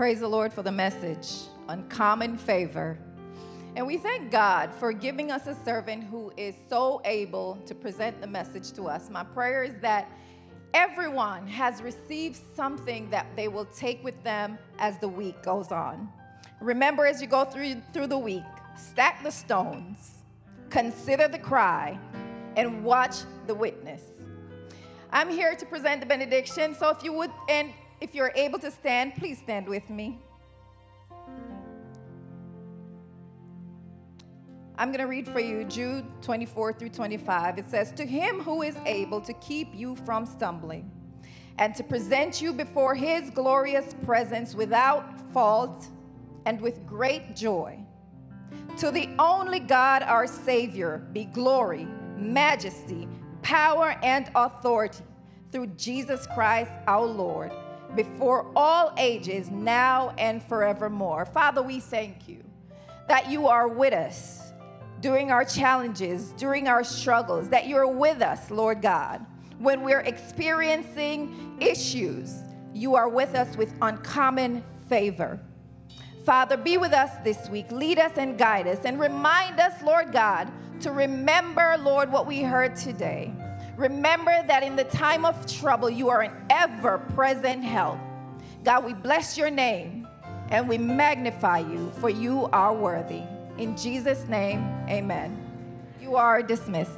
Praise the Lord for the message, uncommon favor. And we thank God for giving us a servant who is so able to present the message to us. My prayer is that everyone has received something that they will take with them as the week goes on. Remember, as you go through, through the week, stack the stones, consider the cry, and watch the witness. I'm here to present the benediction, so if you would, and if you're able to stand, please stand with me. I'm going to read for you Jude 24 through 25. It says, To him who is able to keep you from stumbling and to present you before his glorious presence without fault and with great joy. To the only God, our Savior, be glory, majesty, power, and authority through Jesus Christ our Lord, before all ages, now and forevermore. Father, we thank you that you are with us during our challenges, during our struggles, that you're with us, Lord God. When we're experiencing issues, you are with us with uncommon favor. Father, be with us this week. Lead us and guide us and remind us, Lord God, to remember, Lord, what we heard today. Remember that in the time of trouble, you are an ever present help. God, we bless your name and we magnify you, for you are worthy. In Jesus' name, amen. You are dismissed.